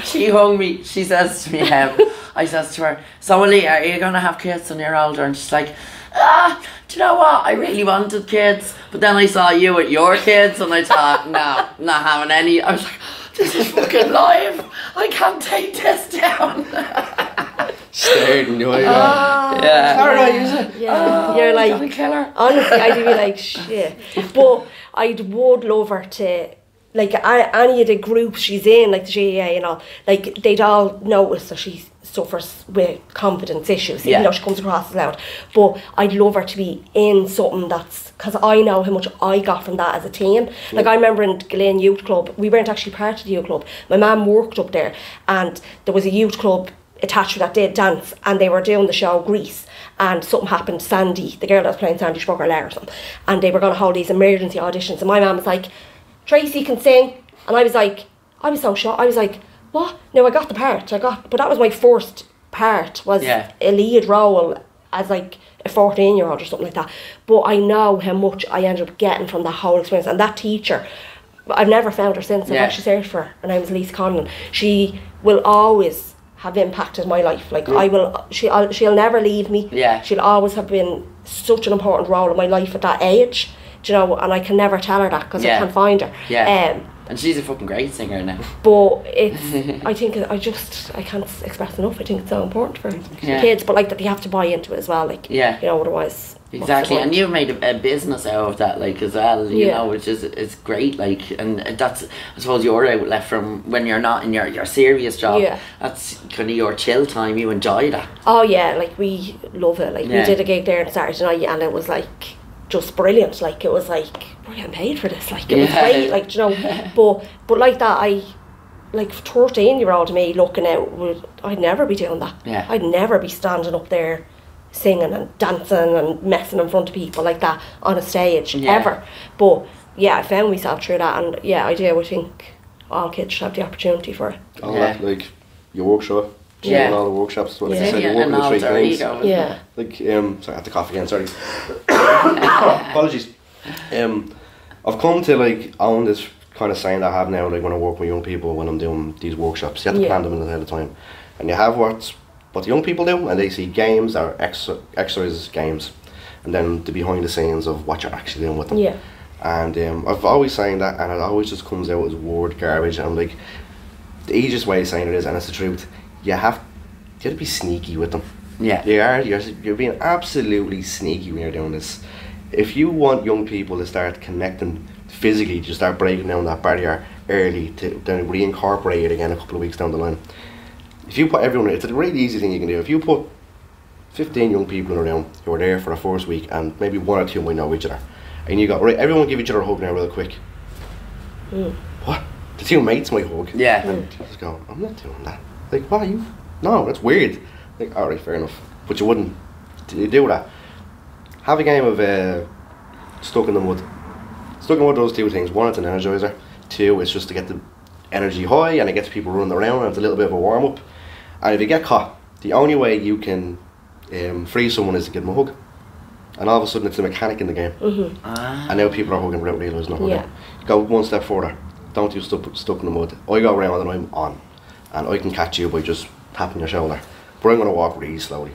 she hung me. She says to me, um, I says to her, "So, Leah, are you gonna have kids when you're older?" And she's like. Ah, do you know what? I really wanted kids, but then I saw you with your kids, and I thought, no, not having any. I was like, this is fucking live. I can't take this down. Stared and you know, yeah. Alright, is it? yeah, you're Gonna like, kill her. honestly, I'd be like, shit. But I would would love her to, like, a- any of the groups she's in, like the GAA and all, like, they'd all notice that she suffers with confidence issues, Yeah. even though she comes across as loud. But I'd love her to be in something that's, because I know how much I got from that as a teen. Like, I remember in Glen Youth Club, we weren't actually part of the youth club. My mum worked up there, and there was a youth club attached to that did dance, and they were doing the show Grease, and something happened. to Sandy, the girl that was playing Sandy, she broke her leg or something, and they were going to hold these emergency auditions, and my mum was like, Tracy can sing, and I was like, I was so shocked. I was like, what? No, I got the part. I got, but that was my first part was Yeah. a lead role as like a 14 year old or something like that. But I know how much I ended up getting from that whole experience. And that teacher, I've never found her since. I've Yeah. actually searched for her. Her name's Lise Conlon. She will always have impacted my life. Like I will, she, I'll, she'll never leave me. Yeah. She'll always have been such an important role in my life at that age. Do you know? And I can never tell her that because Yeah. I can't find her. Yeah. Um, And she's a fucking great singer now. but it's I think I just I can't express enough. I think it's so important for Yeah. kids, but like that they have to buy into it as well. Like Yeah. you know, otherwise Exactly, and you've made a, a business out of that, like as well. You Yeah. know, which is it's great. Like, and that's I suppose your outlet from when you're not in your your serious job. Yeah. That's kind of your chill time. You enjoy that. Oh yeah, like we love it. Like Yeah. we did a gig there on Saturday night, and it was like just brilliant. Like it was like we're getting paid for this. Like it was great. Like you know, but but like that, I like thirteen year old me looking out would I'd never be doing that. Yeah. I'd never be standing up there singing and dancing and messing in front of people like that on a stage Yeah. ever. But yeah, I found myself through that, and yeah, I do. I think all kids should have the opportunity for it. All Yeah. that, like your workshop. Yeah. Yeah. All the workshops. What Yeah. you said, Yeah, you're and working the all three their things. ego. Yeah. Like, um, sorry, I had to cough again, sorry. Apologies. Um, I've come to like own this kind of sign that I have now, like when I work with young people, when I'm doing these workshops, you have to Yeah. plan them ahead of time. And you have what's, what the young people do, and they see games or ex- exercises games, and then the behind the scenes of what you're actually doing with them. Yeah. And um, I've always saying that, and it always just comes out as word garbage. And I'm like, the easiest way of saying it is, and it's the truth, you have, you to be sneaky with them. Yeah. You are. You're, you're being absolutely sneaky when you're doing this. If you want young people to start connecting physically, to start breaking down that barrier early, to then reincorporate it again a couple of weeks down the line. If you put everyone, it's a really easy thing you can do. If you put 15 young people in a room who are there for the first week and maybe one or two might know each other, and you go, right, everyone give each other a hug now, real quick. Mm. What? The two mates might hug. Yeah. And just go, I'm not doing that. Like, why you? No, that's weird. Like, alright, fair enough. But you wouldn't d- do that. Have a game of uh, Stuck in the Mud. Stuck in the Mud does two things. One, it's an energizer. Two, it's just to get the energy high and it gets people running around and it's a little bit of a warm up. And if you get caught, the only way you can um, free someone is to give them a hug. And all of a sudden, it's a mechanic in the game. Ah. And now people are hugging without realising they're hugging. Yeah. Go one step further. Don't do stuck, stuck in the mud. I go around and I'm on. And I can catch you by just tapping your shoulder. But I'm going to walk really slowly.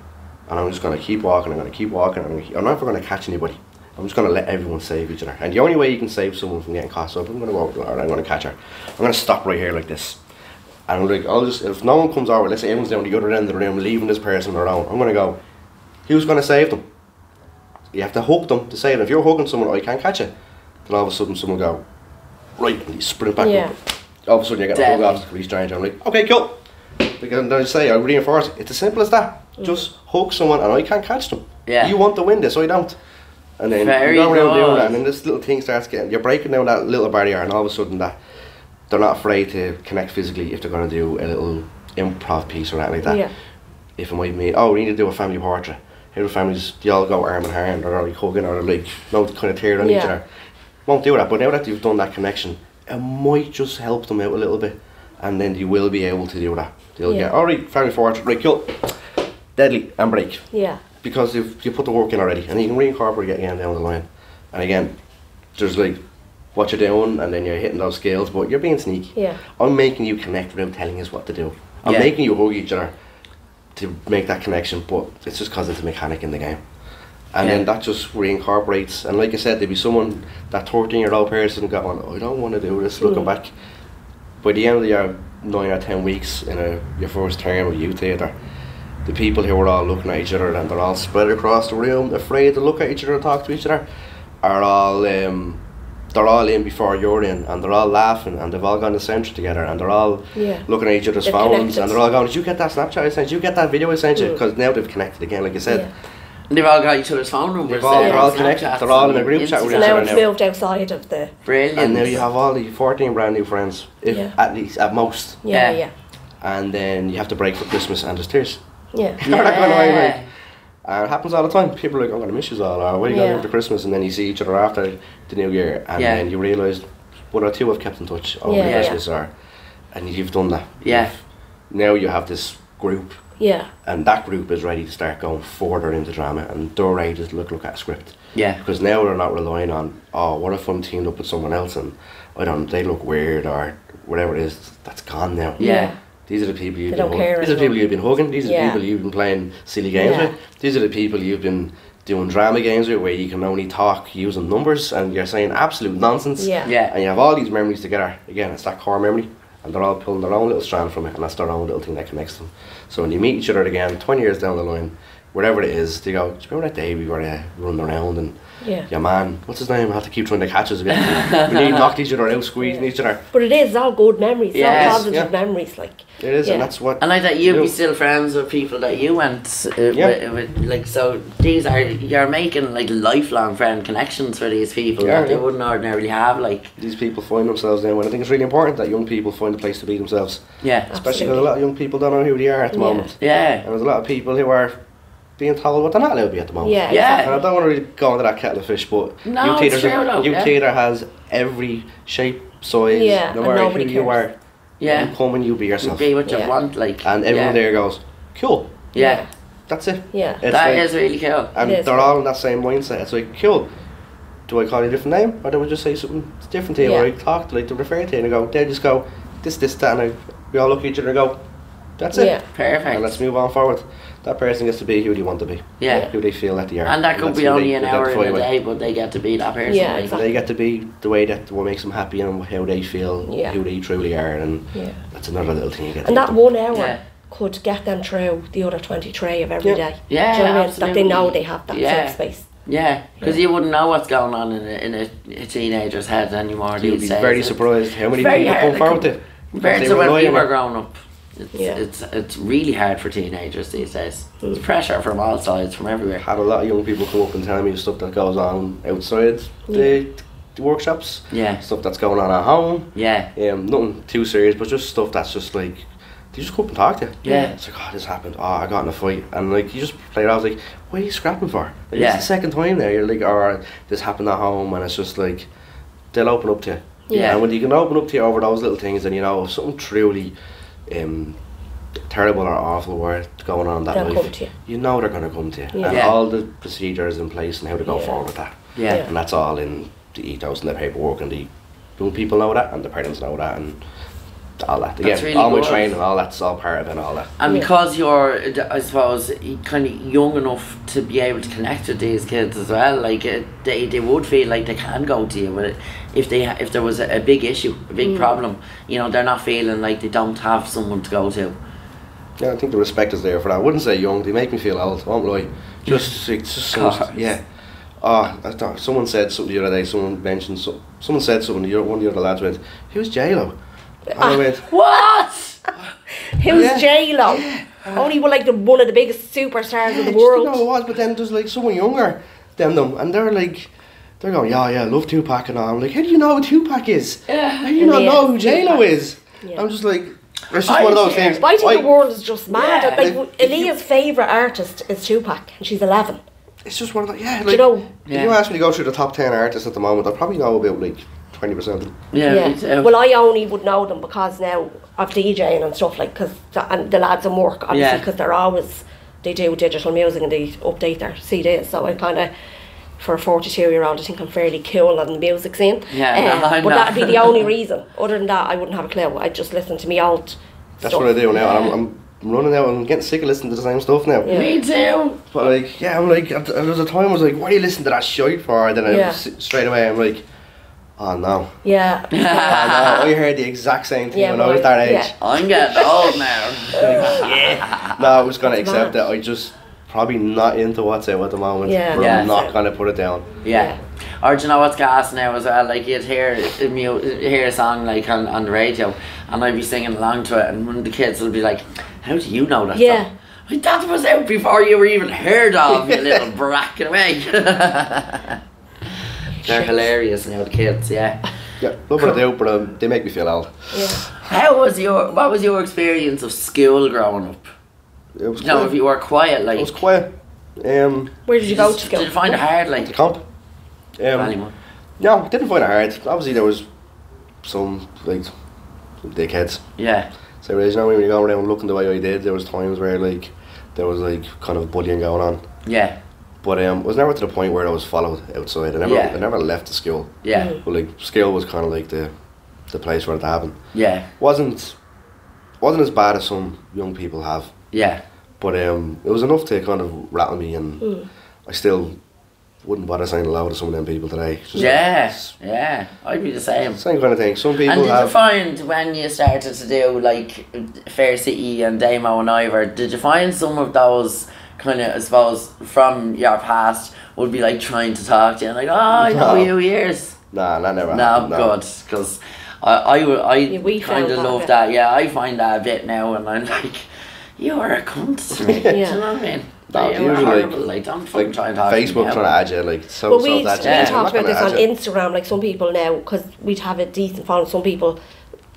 And I'm just going to keep walking, I'm going to keep walking. I'm, keep, I'm never going to catch anybody. I'm just going to let everyone save each other. And the only way you can save someone from getting caught, so I'm going to over to I'm going to catch her. I'm going to stop right here like this. And I'm like, I'll just, if no one comes over, let's say everyone's down the other end of the room, leaving this person alone, I'm going to go, who's going to save them? You have to hook them to save them. If you're hooking someone, I can't catch it. Then all of a sudden, someone go, right, and you sprint back Yeah. up. All of a sudden, you get a hug Deadly. off this complete. I'm like, okay, cool. Because then I say, I reinforce it. It's as simple as that. Mm. Just hook someone, and I can't catch them. Yeah. You want to win this, I don't. And then Very you go around doing good. that, and then this little thing starts getting. You're breaking down that little barrier, and all of a sudden, that they're not afraid to connect physically if they're going to do a little improv piece or that like that Yeah. if it might mean, oh, we need to do a family portrait. Here the families, they all go arm in hand or are like hugging or are like, no, kind of tear on each Yeah. other. Won't do that, but now that you've done that connection, it might just help them out a little bit. And then you will be able to do that. They'll Yeah. get, alright, family portrait, right, cool. Deadly, and break. Yeah. Because you've, you put the work in already and you can reincorporate it again down the line. And again, there's like what you're doing and then you're hitting those skills, but you're being sneaky. Yeah. I'm making you connect without telling us what to do. I'm Yeah. making you hug each other to make that connection, but it's just because it's a mechanic in the game. And Yeah. then that just reincorporates. And like I said, there'd be someone, that 13 year old person going, I don't want to do this, looking Mm. back. By the end of your nine or 10 weeks in a, your first term of youth theatre, the people who are all looking at each other and they're all spread across the room, afraid to look at each other and talk to each other, are all um, they're all in before you're in, and they're all laughing, and they've all gone to centre together, and they're all Yeah. looking at each other's They're phones, connected. and they're all going, "Did you get that Snapchat I sent you? Did you get that video I sent you?" Because now they've connected again, like I said. Yeah. And they've all got each other's phone numbers. They've all- uh, there, they're all connected. They're all in a group chat with So each now other it's now. moved outside of the Brilliant. And now you have all the 14 brand new friends, if Yeah. at least at most. yeah Yeah. yeah and then you have to break for Christmas and there's tears. Yeah. You're not going away, Yeah. like, and it happens all the time. People are like, I'm going to miss you all, or what are you going to do for Christmas? And then you see each other after the new year, and Yeah. then you realise one or two have kept in touch over Yeah, yeah. Christmas, or and you've done that. Yeah. Now you have this group, Yeah. and that group is ready to start going further into drama, and they're ready to look look at a script. Yeah. Because now they're not relying on, oh, what if I'm teamed up with someone else and I don't, they look weird or whatever it is. That's gone now. Yeah. These are the people you've They been don't hugging. These are the people you've been hugging. These are Yeah. the people you've been playing silly games Yeah. with. These are the people you've been doing drama games with where you can only talk using numbers and you're saying absolute nonsense. Yeah. Yeah. And you have all these memories together. Again, it's that core memory. And they're all pulling their own little strand from it and that's their own little thing that connects them. So when you meet each other again, 20 years down the line, whatever it is, they go, do you remember that day we were uh, running around and Yeah. your man, what's his name? I have to keep trying to catch us again. we need knocked each other out, squeezing each other. But it is all good memories, Yes, all positive yeah. memories. Like It is, Yeah. and that's what. And like that, you'd you be know. still friends with people that you went uh, Yeah. with, with. Like so, these are you're making like lifelong friend connections for these people Yeah, that they wouldn't ordinarily have. Like, These people find themselves now, and I think it's really important that young people find a place to be themselves. yeah, Especially because a lot of young people don't know who they are at the Yeah. moment. yeah, And there's a lot of people who are being told what they're not allowed to be at the moment. yeah, Yeah. And I don't want to really go into that kettle of fish, but No, youth it's theatre's true though, youth yeah. has every shape, size, Yeah, no and matter who nobody you are. cares. yeah. You come and you be You yourself. be what you Yeah. want, like, and everyone yeah. there goes, cool, Yeah, that's it. Yeah. It's that like- is really cool. And It is, they're yeah. all in that same mindset. It's like, cool. Do I call you a different name? Or do I just say something different to you? Or I talk to like to refer to you and I go, they just go, this, this, that, and I, we all look at each other and go, that's it. Yeah. And Perfect. let's move on forward. That person gets to be who they want to be, Yeah. who they feel that they are. And that could that's be only they an hour in identify a with. day, but they get to be that person. Yeah, exactly. They get to be the way that what makes them happy and how they feel, Yeah. who they truly are, and Yeah. that's another little thing you get. And to that one hour Yeah. could get them through the other 23 of every Yeah. day. Yeah, Do you know what I mean? That they know they have that Yeah. safe space. Yeah, because you wouldn't know what's going on in a, in a, a teenager's head anymore You'd be very It's surprised how many very people hard come forward come- to. Compared They to when rely we were it. growing up, it's, Yeah. it's it's really hard for teenagers these days. There's pressure from all sides, from everywhere. I had a lot of young people come up and tell me stuff that goes on outside the, the workshops, Yeah, stuff that's going on at home. yeah, Um, nothing too serious, but just stuff that's just like they just come up and talk to you. Yeah. It's like, oh, this happened. Oh, I got in a fight, and like you just play it out. Like, what are you scrapping for? Like, Yeah. It's the second time there. You're like, or this happened at home, and it's just like they'll open up to you. Yeah. And when you can open up to you over those little things, and you know if something truly um, terrible or awful were going on in that They'll life, come to you. you know they're going to come to you, Yeah. and Yeah. all the procedures in place and how to go Yeah. forward with that. yeah, Yeah. And that's all in the ethos and the paperwork and the young people know that and the parents know that and all that. Again, really all my training, all that's all part of it and all that. And Yeah. because you're, I suppose, kind of young enough to be able to connect with these kids as well, like they, they would feel like they can go to you with it if they if there was a, a big issue, a big mm. problem. You know, they're not feeling like they don't have someone to go to. Yeah, I think the respect is there for that. I wouldn't say young, they make me feel old, I won't lie. Just, it's just so, Course. yeah. Oh, I thought, someone said something the other day, someone mentioned, so, someone said something, the other- one of the other lads went, who's J-Lo? And I went, What? Who's Yeah. J Lo? Only one like the one of the biggest superstars yeah, in the just world. didn't know who it was, but then there's like someone younger than them, and they're like, they're going, yeah, yeah, I love Tupac and all. I'm like, how do you know who Tupac is? Yeah. How do you not know who J-Lo is? Yeah. I'm just like, it's just I one of those hear- things. But I think I- the world is just mad. Yeah. like, Like, Aaliyah's favourite artist is Tupac, and she's 11. It's just one of those, yeah, Do you know? if Yeah. you ask me to go through the top 10 artists at the moment, I probably know about like 20% of them. Yeah, me. Uh, well, I only would know them because now of DJing and stuff like because and the lads in work obviously Yeah. because they're always they do digital music and they update their CDs. So I kind of. For a 42 year old, I think I'm fairly cool on the music scene. Yeah, Uh, no, I'm but that'd be the only reason. Other than that, I wouldn't have a clue. I'd just listen to me old. That's stuff. what I do now. Yeah. I'm, I'm running out I'm getting sick of listening to the same stuff now. Yeah. Me too. But like, yeah, I'm like, there was a time I was like, what are you listening to that shit for? Then I Yeah. s- straight away I'm like, oh no. Yeah. Oh no, I heard the exact same thing Yeah, when I was that age. yeah. I'm getting old now. yeah. No, I was gonna That's accept mad. it. I just probably not into what's out at the moment. Yeah. But Yeah. I'm not gonna put it down. Yeah. Or do you know what's gas now as well? Like you'd hear a hear a song like on, on the radio, and I'd be singing along to it, and one of the kids would be like, "How do you know that Yeah. song?" Like, that was out before you were even heard of, you little brat. Get away. They're hilarious now, the kids. Yeah. Yeah, love what I do, but um, they make me feel old. Yeah. How was your what was your experience of school growing up? It was You know, quiet. if you were quiet, like. It was quiet. Um, Where did you go to school? did school? you find it hard, the like comp. Um, Ballymore? no, didn't find it hard. Obviously, there was some like some dickheads. Yeah, So you know when you go around looking the way I did, there was times where like there was like kind of bullying going on. yeah, But um, it was never to the point where I was followed outside. I never, Yeah. I never left the school. yeah, Mm. But like school was kind of like the, the place where it happened. yeah, wasn't wasn't as bad as some young people have, yeah, but um, it was enough to kind of rattle me, and Mm. I still wouldn't bother saying hello to some of them people today. It's just- yeah, it's yeah. I'd be the same. same kind of thing. Some people And did you find when you started to do like Fair City and Damo and Ivor, did you find some of those kind of, I suppose, from your past would be like trying to talk to you and like, oh, I know No. you years. Nah, that never No, happened. good, because I, I, would- I Yeah, we kind of love that. Yeah, I find that a bit now, and I'm like, you are a cunt to me. Do Yeah. you know what I mean? No, you are usually, horrible. Like, don't fucking Like try talk to Facebook trying to add you, like so Well, so we, that we talked about this on you. Instagram. Like some people now, because we'd have a decent following. Some people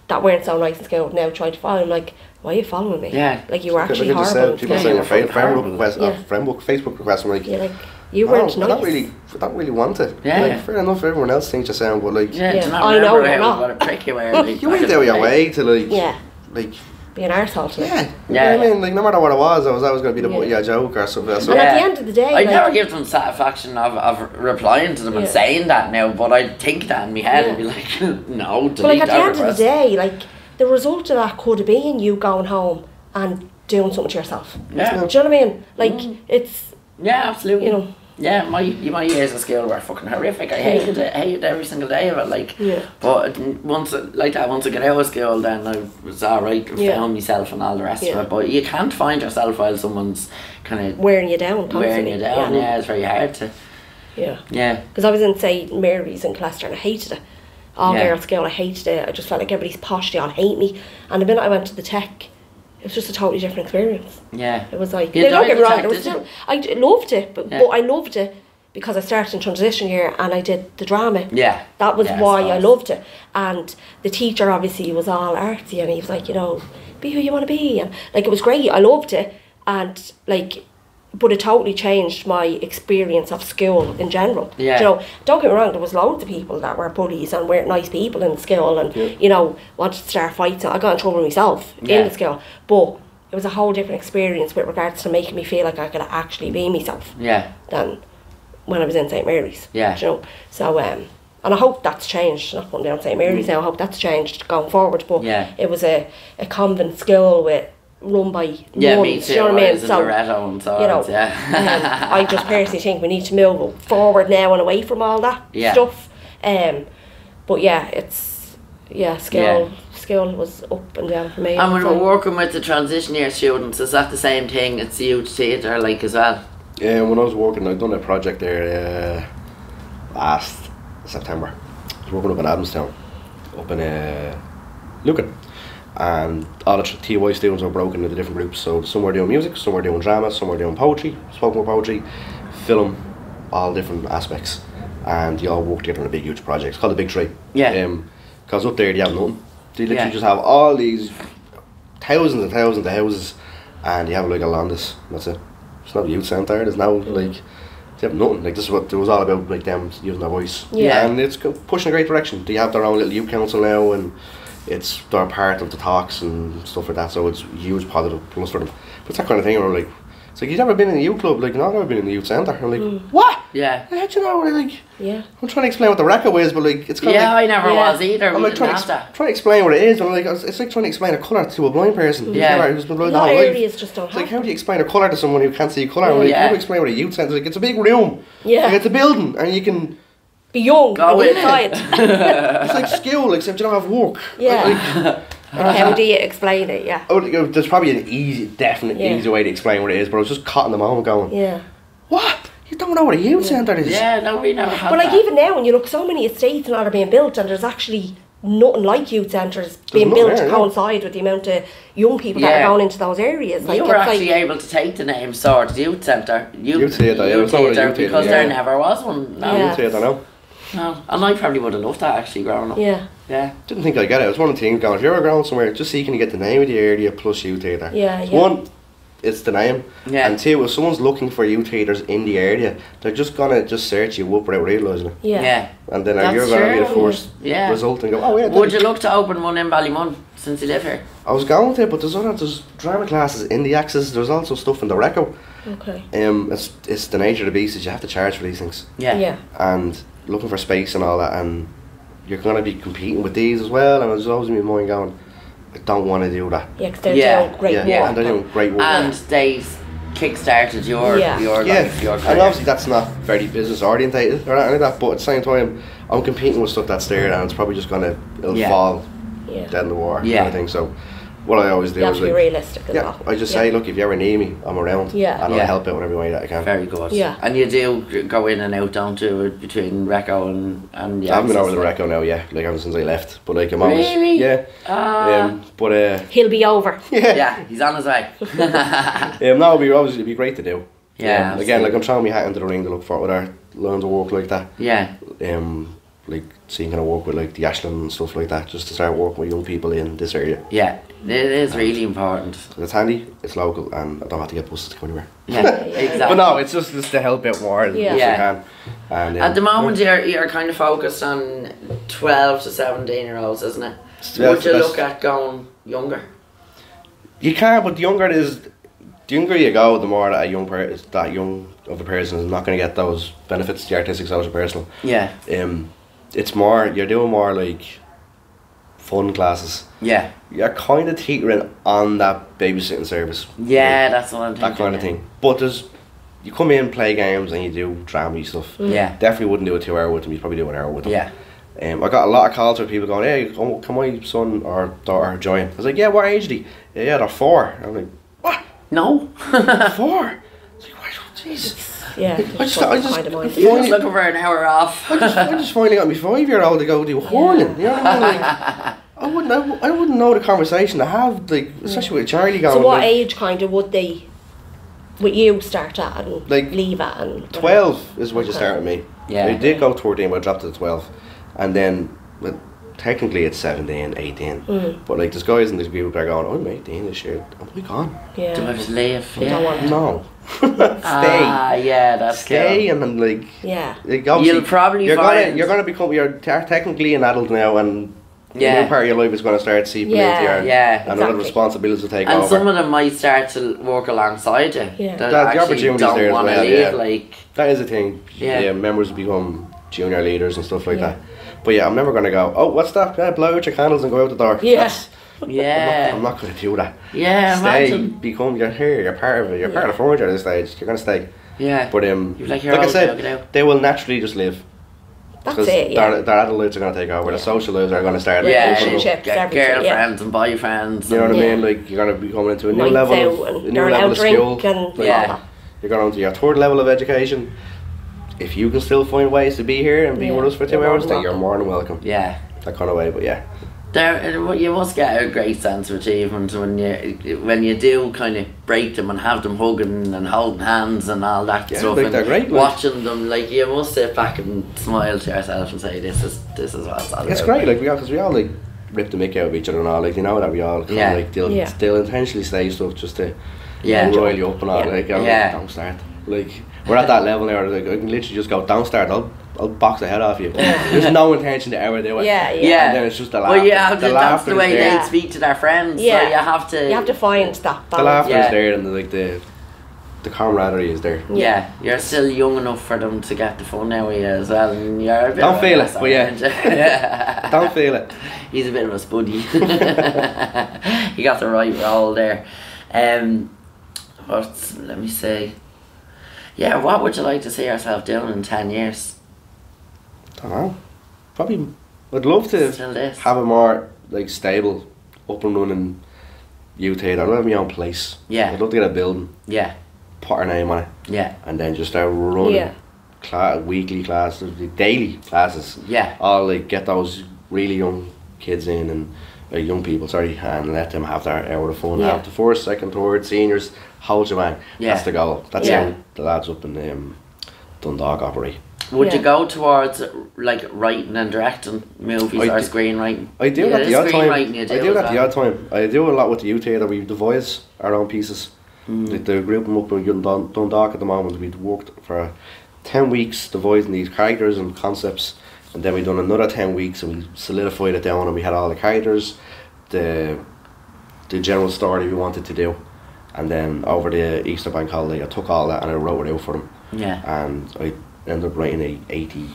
that weren't so nice in school now try to follow. I'm like, why are you following me? Yeah. Like you were actually like I just horrible. said, people yeah. saying Yeah. a friend, friend request, Yeah. uh, friend book, Facebook request. I'm like, Yeah, like you weren't don't, I don't really, I don't really want it. Yeah. Like, fair enough, everyone else thinks you sound, but like, Yeah, Yeah. don't I know remember you're how- not. what a prick you were. Like, you went in out the your way to like, Yeah, like, be an arsehole to me. yeah, Yeah. You know what I mean, like, no matter what it was, I was always going to be the Yeah. butt of a joke or something. So, And Yeah. at the end of the day, I like, never give them satisfaction of, of replying to them and saying that now, but I think that in my head and be like, no, delete But like at the that end of the day, like the result of that could have been you going home and doing something to yourself. Yeah. Do you know what I mean? Like Mm. it's Yeah, absolutely. you know Yeah, my my years of school were fucking horrific. I hated it, hated every single day of it. Like, Yeah. but once like that, once I got out of school, then I was all right. Yeah. Found myself and all the rest Yeah. of it. But you can't find yourself while someone's kind of wearing you down constantly. wearing you down. Yeah. it's very hard to. Yeah. Yeah, Because I was in St Mary's in Cluster and I hated it. All Yeah. girls school, I hated it. I just felt like everybody's posh, they all hate me. And the minute I went to the tech, it was just a totally different experience. yeah. It was like, yeah, don't get me wrong, there was still, I loved it, but, Yeah. but I loved it because I started in transition year and I did the drama. Yeah. That was Yeah, why I suppose. loved it. And the teacher obviously was all artsy and he was like, you know, be who you want to be. And like, it was great. I loved it. And like, but it totally changed my experience of school in general. Yeah. You know, don't get me wrong, there was loads of people that were bullies and weren't nice people in school and, Yeah. you know, wanted to start fights. I got in trouble myself Yeah. in the school. But it was a whole different experience with regards to making me feel like I could actually be myself Yeah. than when I was in St Mary's. Yeah. You know, so um, and I hope that's changed. Not putting down St Mary's now. I hope that's changed going forward. But Mm. Yeah. it was a, a convent school with run by Yeah, nuns. me too. You know what I I mean? So and so you know, yeah. um, I just personally think we need to move forward now and away from all that Yeah. stuff. Um, but yeah, it's yeah, school Yeah. school was up and down for me. And when So- we're working with the transition year students, is that the same thing It's at CU Theatre like as well? Yeah, when I was working, I'd done a project there uh, last September. I was working up in Adamstown, up in uh, Lucan. And all the TY students were broken into different groups. So some were doing music, some were doing drama, some were doing poetry, spoken word poetry, film, all different aspects. And you all work together on a big, huge project. It's called the Big Tree. Yeah. Um, because up there, you have nothing. They literally Yeah. just have all these thousands and thousands of houses, and you have like a landis. That's it. It's not a youth centre. There's no like. They have nothing. Like this is what it was all about. Like them using their voice. Yeah. And it's pushing a great direction. They have their own little youth council now, and it's they're part of the talks and stuff like that. So it's a huge positive plus for them. But it's that kind of thing where like. It's like you've never been in a youth club, like no, I've never been in the youth centre. I'm like, mm. what? Yeah. How do you know? Like, yeah. I'm trying to explain what the record is, but like, it's kind Yeah, of I like, never Yeah. was either. I'm like trying to, have ex- trying to explain what it is, and I'm like, it's it's like trying to explain a colour to a blind person. Yeah. who's been blind lot their whole life. areas just don't It's like, how do you explain a colour to someone who can't see colour? I'm like, Yeah. how do you explain what a youth centre? Like, it's a big room. Yeah. Like, it's a building, and you can. Be young. Go and in. inside. It's like school, except you don't have work. Yeah. Like, Like, how do you explain it? Yeah. oh, there's probably an easy, definite, Yeah. easy way to explain what it is, but I was just caught in the moment going, Yeah. what? You don't know what a youth centre is? Yeah, no, we never had But like that. even now, when you look, so many estates and all are being built, and there's actually nothing like youth centres being built there, to no. coincide with the amount of young people that are going into those areas. Like you were actually like, able to take the name Swords Youth Centre. Youth, Youth Theatre, yeah, Youth it's not what a Theatre, theatre because is, there never was one. No. Yeah. Youth theatre, I know. No, and I probably would have loved that actually growing up. Yeah, Yeah. Didn't think I'd get it. It was one of the things going, if you're ever going somewhere, just so you can get the name of the area plus youth theatre. Yeah, It's yeah. One, it's the name. Yeah. And two, if someone's looking for youth theatres in the area, they're just gonna just search you up without realising it. yeah. Yeah. And then That's you're gonna be the true. first Yeah. result and go, oh yeah. Would you look to open one in Ballymun since you live here? I was going to, but there's other there's drama classes in the Axis. There's also stuff in the Reco. Okay. Um, it's it's the nature of the beast is you have to charge for these things, Yeah. Yeah. and looking for space and all that, and you're gonna be competing with these as well. And there's always in my mind going, I don't want to do that. Yeah, because they're Yeah, doing great yeah, work. and they're doing great work. And they s- kick-started your Yeah. your yeah, life, your and obviously that's not very business orientated or anything like that. But at the same time, I'm competing with stuff that's there, and it's probably just gonna it'll Yeah. fall yeah. dead in the water. Yeah. kind of thing. So, what I always do You have is to be like, realistic as yeah, well. I just yeah. say, look, if you ever need me, I'm around, Yeah. and Yeah. I'll help out in every way that I can. Very good. Yeah. And you do go in and out, don't you, between Reco and and the I haven't been over the like- Reco now, yeah, like ever since I left. But like I'm always, Really? yeah. Ah. Um, but uh, He'll be over. yeah, yeah, he's on his way. Um, no, it'd be obviously it'd be great to do. Yeah, Um, again, like. I'm throwing my hat into the ring to look for other lines of work like that. yeah. Um, like seeing kind of work with like the Ashland and stuff like that, just to start working with young people in this area. Yeah. It is really important. It's handy, it's local, and I don't have to get buses to go anywhere. Yeah, yeah. exactly. But no, it's just just to help out more as Yeah. I Yeah. can. And um, At the moment, you're you're kind of focused on twelve to seventeen year olds, isn't it? Yeah, Would you look at going younger? You can, but the younger it is, the younger you go, the more that a young per- that young of a person is not going to get those benefits, the artistic, social, personal. Yeah, Um, it's more you're doing more like fun classes. yeah, You're kind of teetering on that babysitting service. yeah. That's what I'm thinking. that kind of thing. But there's, you come in, play games, and you do drama stuff. Yeah, Definitely wouldn't do a two hour with them. You'd probably do an hour with them. yeah, Um, I got a lot of calls where people going, "Hey, come, can my son or daughter join?" I was like, "Yeah, what age are they?" Yeah, yeah, they're four. I'm like, "What? no. Four? It's like, "What? Jeez." Yeah. I just, I just, kind of mind. I just finally, looking for an hour off. I just, I just finally got my five year old to go do hurling. You know what I mean? Like, I wouldn't, I, I wouldn't know the conversation to have, like, especially with Charlie going. So what like, age kind of would they, would you start at and Like, leave at and whatever? is what you start with me. Yeah. I did go 13, but I dropped to 12. And then, but technically it's 17, 18. Mm. But like, there's guys in this group that are going, I'm 18 this year. I'm like, gone. Yeah. Do I just leave? You No. Stay. Ah, yeah, that's Stay cool. and then like, Yeah. like You'll probably you're find- gonna you're gonna become you're te- technically an adult now and Yeah. the new part of your life is gonna start seeping Yeah, into your yeah, and other exactly. responsibilities will take And over. some of them might start to work alongside you. Yeah. That, That- the actually opportunity's don't there as want well, leave. yeah. Like, That is a thing. Yeah. Yeah. members become junior leaders and stuff like Yeah. that. But yeah, I'm never gonna go. Oh, what's that? Yeah, blow out your candles and go out the door. Yeah. That's- yeah, I'm not gonna do that. yeah. stay, Imagine. become. You're here. You're part of it. You're part of the furniture at this stage. You're gonna stay. Yeah. But um, You're like, you're like I old now, get said, they will naturally just live. That's it, yeah. Their, their adult lives are gonna take over. Yeah. The social lives are gonna start. yeah, opening up. Relationships, get everything, yeah. girlfriends and boyfriends. You know what and- I mean? Like you're gonna be coming into a new Nights level, of, a new level of skill. drink Like, Yeah. You're going on to your third level of education. If you can still find ways to be here and be Yeah, with us for two you're hours, then you're more than welcome. Yeah. That kind of way, but yeah. There, you must get a great sense of achievement when you when you do kind of break them and have them hugging and holding hands and all that Yeah, stuff. like and they're great, like- watching them, like you must sit back and smile to yourself and say, "This is this is what it's all It's about." great, like we all, because we all like rip the mick out of each other and all, like you know that we all kind Yeah. of like they'll, Yeah. they'll intentionally say stuff just to Yeah. roil you up and all. Yeah. Like, oh, Yeah. don't start. Like we're at that level now. Like I can literally just go, don't start. I'll I'll box the head off you. There's no intention to ever do it. Yeah, yeah. Yeah. And then it's just the laugh. Well, yeah, the that's laughter the way they speak to their friends. Yeah. So you have to. You have to find that The laughter Yeah. is there and the, like the the camaraderie is there. Yeah, you're still young enough for them to get the fun out of you as well. And you're a bit Don't feel it, mess, but yeah. aren't? Don't feel it. He's a bit of a spuddy. he got the right role there. Um, but let me see. Yeah, what would you like to see yourself doing in 10 years? Don't know. Probably, I'd love to have a more like stable, up and running youth theatre. I'd love my own place. Yeah. I'd love to get a building, Yeah, put our name on it, yeah, and then just start running Yeah. Class, weekly classes, daily classes. yeah. All like get those really young kids in and uh, young people, sorry, and let them have their hour of fun. Yeah. Have the first, second, third, seniors, whole shebang. Yeah. That's the goal. That's Yeah. how the lads up in um, Dundalk operate. Would you go towards like writing and directing movies I or d- screenwriting? I do Yeah, at the odd time. screenwriting you I do do as at the odd time. I do a lot with the youth theatre. We devise our own pieces. Mm. Like the group I'm up in Dun- Dundalk at the moment. We'd worked for ten weeks devising these characters and concepts, and then we done another ten weeks and we solidified it down and we had all the characters, the the general story we wanted to do, and then over the Easter bank holiday I took all that and I wrote it out for them, Yeah. and I ended up writing a eighty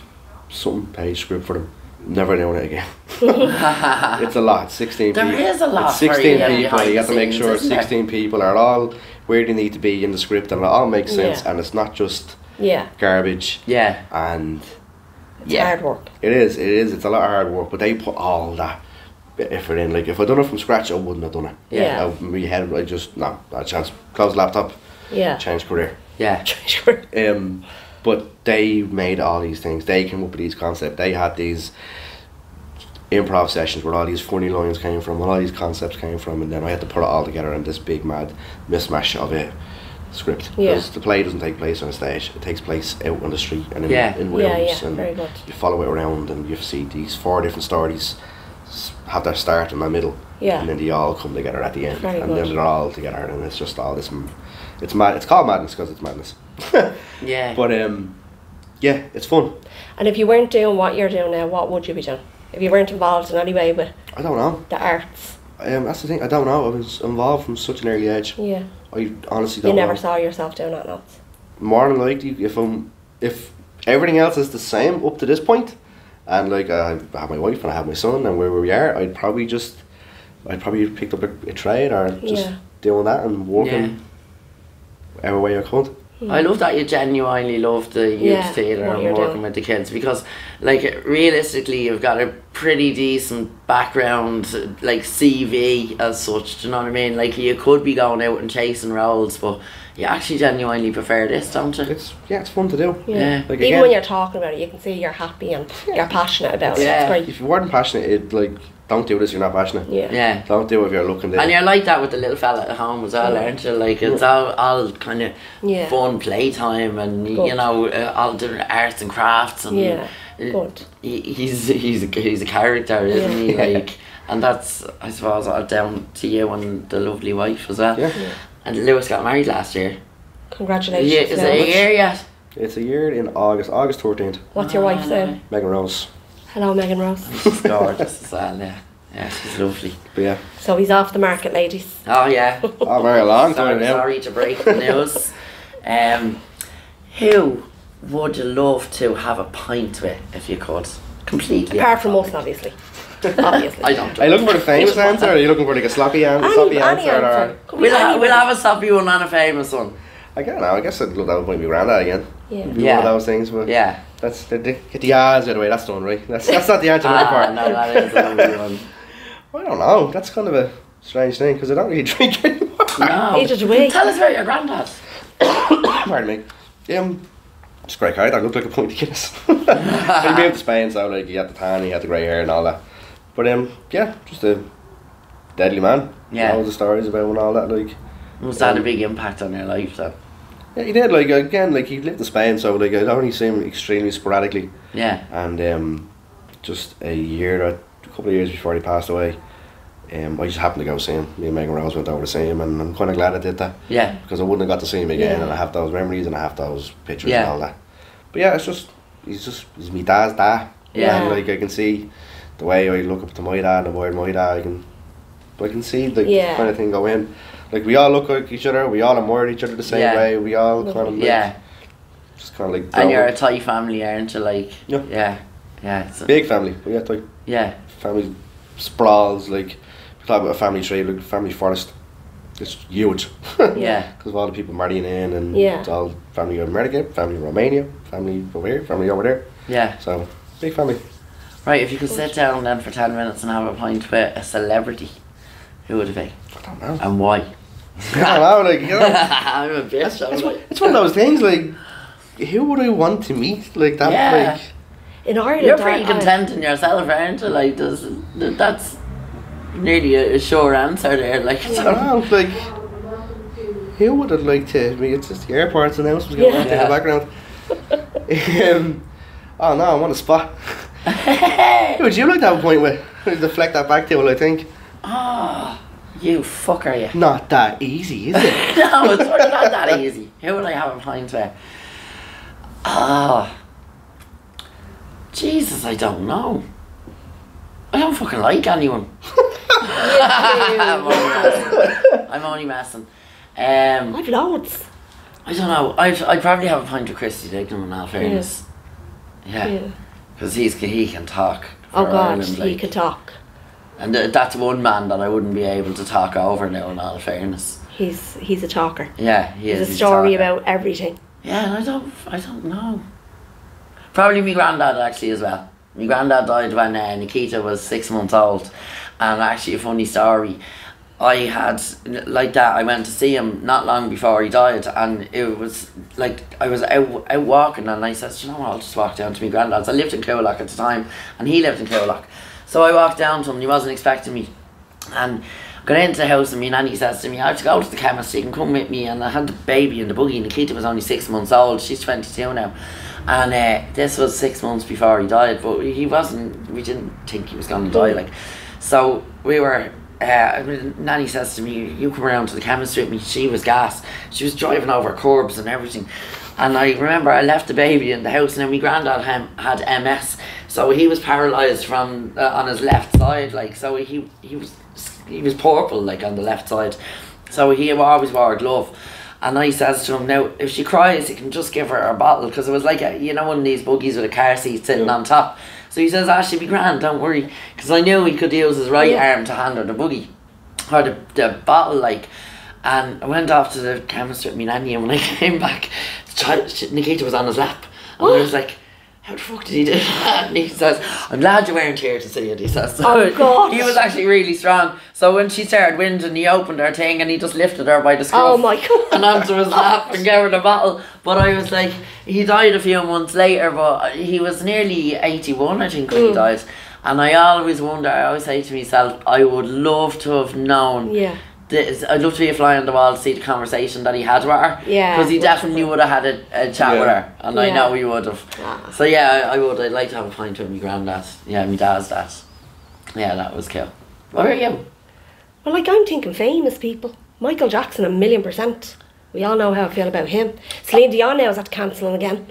something page script for them. Never doing it again. it's a lot. Sixteen There people. is a lot It's for sixteen you people. You have to make sure isn't there? sixteen people are all where they need to be in the script, and it all makes sense. Yeah. And it's not just Yeah. garbage. Yeah. And It's Yeah. hard work. it is. It is. It's a lot of hard work, but they put all that effort in. Like if I'd done it from scratch, I wouldn't have done it. Yeah. I, my head, I just no, not a chance. Close laptop, Yeah. change career. Yeah. Sure. Um, but they made all these things. They came up with these concepts. They had these improv sessions where all these funny lines came from, where all these concepts came from, and then I had to put it all together in this big mad mismatch of a script. Yeah. The play doesn't take place on a stage; it takes place out on the street and in, Yeah. in Yeah, yeah, and very good. you follow it around, and you see these four different stories have their start and their middle, Yeah. and then they all come together at the end, Very and good. then they're all together, and it's just all this. m- It's mad. It's called madness because it's madness. Yeah. But um, yeah, it's fun. And if you weren't doing what you're doing now, what would you be doing? If you weren't involved in any way with I don't know. the arts, Um, that's the thing. I don't know. I was involved from such an early age. yeah, I honestly don't You never know. saw yourself doing that else. More than likely, if I'm, if everything else is the same up to this point, and like I have my wife and I have my son and where we are, I'd probably just, I'd probably picked up a, a trade or just Yeah. doing that and working every way I could. I love that you genuinely love the youth Yeah, theatre and working doing. with the kids because, like, realistically, you've got a pretty decent background, like CV as such. Do you know what I mean? Like, you could be going out and chasing roles, but you actually genuinely prefer this, don't you? It's yeah, it's fun to do. Yeah. Yeah. Like Even again- when you're talking about it, you can see you're happy and you're passionate about Yeah. it. It's great. If you weren't passionate, it like don't do this. You're not passionate. Yeah. Yeah. Don't do it if you're looking to. And you're like that with the little fella at home as well, Yeah. aren't you? Like it's all, all kind of Yeah. fun playtime and you know uh, all different arts and crafts and Yeah, uh, good. he- he's he's a, he's a character, isn't he? Yeah. Like, and that's I suppose all down to you and the lovely wife as well. Yeah. And Lewis got married last year. Congratulations. Yeah, is it a year yet? It's a year in August, August 13th. What's your wife's name? Megan Rose. Hello, Megan Rose. She's gorgeous as well. Yeah, yeah, she's lovely. But yeah, So he's off the market, ladies. Oh yeah. oh, very long time sorry, now. sorry to break the news. um, who would you love to have a pint with if you could? Completely. Apart from off us, obviously. obviously. I don't. Are you looking for the famous answer? Or are you looking for like a sloppy, an- Any, sloppy any answer? answer. Or Could We'll, ha- any we'll have a sloppy one and a famous one. I don't know. I guess I'd love that would be granddad again. Yeah. Yeah. one of those things. But Yeah. that's the, the, get the odds out of the way. That's done right. That's that's not the answer to my part. no, that is a lovely one. I don't know. That's kind of a strange thing because I don't really drink anymore. No. Ages away. Tell us about your granddad. Pardon me. Um, just great guy. That looked like a pointy Guinness. he moved to Spain, so like he had the tan, he had the grey hair and all that. But um, yeah, just a deadly man. Yeah. All the stories about him and all that. Like, Was that a big impact on your life then? Yeah, he did. Like again, like he lived in Spain, so like I'd only seen him extremely sporadically. Yeah. And um, just a year, or a couple of years before he passed away, um, I just happened to go see him. Me and Megan Rose went over to see him, and I'm kind of glad I did that Yeah. because I wouldn't have got to see him again, Yeah. and I have those memories and I have those pictures Yeah. and all that. But yeah, it's just he's just he's my dad's dad. Yeah. And like I can see the way I look up to my dad and admire my dad. I can, I can see the Yeah. kind of thing go in. Like we all look like each other. We all admire each other the same Yeah. way. We all kind of like, Yeah. just kind of like And you're a up. tight family, aren't you? Like. Yeah. Yeah. Yeah. It's big family. But yeah, like yeah. family sprawls like we talk about a family tree like family forest it's huge Yeah. because of all the people marrying in and Yeah. it's all family in America family in Romania family over here family over there Yeah. so big family Right. If you could sit down then for ten minutes and have a pint with a celebrity, who would it be I don't know and why? I don't know like you know I'm a bitch. it's, I'm one- like- it's one of those things like who would I want to meet like that Yeah. like In Ireland, You're pretty I- I- content in yourself, aren't you? Like, does that's nearly a, a sure answer there. Like, I don't know like who would I like to meet it's just the airport's announcements going Yeah. on in the background um, Oh no, I'm on the spot. Who would you like to have a point with? Deflect that back to, well, I think. Ah, you fucker, you. Not that easy, is it? no, it's not that easy. Who would I have a pint with? Ah. Jesus, I don't know. I don't fucking like anyone. I'm only messing. I'm only messing. Um, I've loads. I don't know. I'd, I'd probably have a pint with Christy Dignam in all fairness. Yeah. Yeah. Because he's he can talk. Oh for God, Ireland, he like. can talk. And th- that's one man that I wouldn't be able to talk over now, in all fairness. He's he's a talker. Yeah, he is. There's a he's story talker. about everything. Yeah, and I don't, I don't know. Probably my granddad actually as well. My granddad died when uh, Nikita was six months old, and actually a funny story. I had like that. I went to see him not long before he died, and it was like I was out, out walking, and I said, "You know what? I'll just walk down to my granddad's." I lived in Coolock at the time, and he lived in Coolock, so I walked down to him. and He wasn't expecting me, and got into the house and my nanny says to me, I have to go to the chemist, you can come with me. And I had the baby in the buggy and Nikita was only six months old, she's 22 now. And uh, this was six months before he died but he wasn't, we didn't think he was going to die like. So we were uh, Nanny says to me, you come around to the chemist with me, she was gas, she was driving over curbs and everything. And I remember I left the baby in the house and then my granddad had MS so he was paralysed from uh, on his left side like so he he was he was purple like on the left side. So he always wore a glove. And I says to him now if she cries you can just give her a bottle because it was like a, you know one of these buggies with a car seat sitting on top. So he says ah she'll be grand don't worry. Because I knew he could use his right Yeah. arm to hand her the buggy or the, the bottle like. And I went off to the chemist with me nanny and when I came back the child, she- Nikita was on his lap. And I was like how the fuck did he do that? And he says, I'm glad you weren't here to see it, he says. So Oh, God. He was actually really strong. So when she started whinging, he opened her thing and he just lifted her by the scruff. Oh my God. And onto his lap and gave her the bottle. But I was like, he died a few months later, but he was nearly 81, I think, when he Mm. died. And I always wonder, I always say to myself, I would love to have known Yeah. This, I'd love to be a fly on the wall to see the conversation that he had with her. Yeah. Because he definitely would have had a, a chat with her. And I know he would have. Ah. So yeah, I, I would. I'd like to have a pint with my granddad. Yeah, my dad's dad. Yeah, that was cool. What are you? Well, like I'm thinking famous people. Michael Jackson, a million percent. We all know how I feel about him. Celine Dion now is at cancelling again.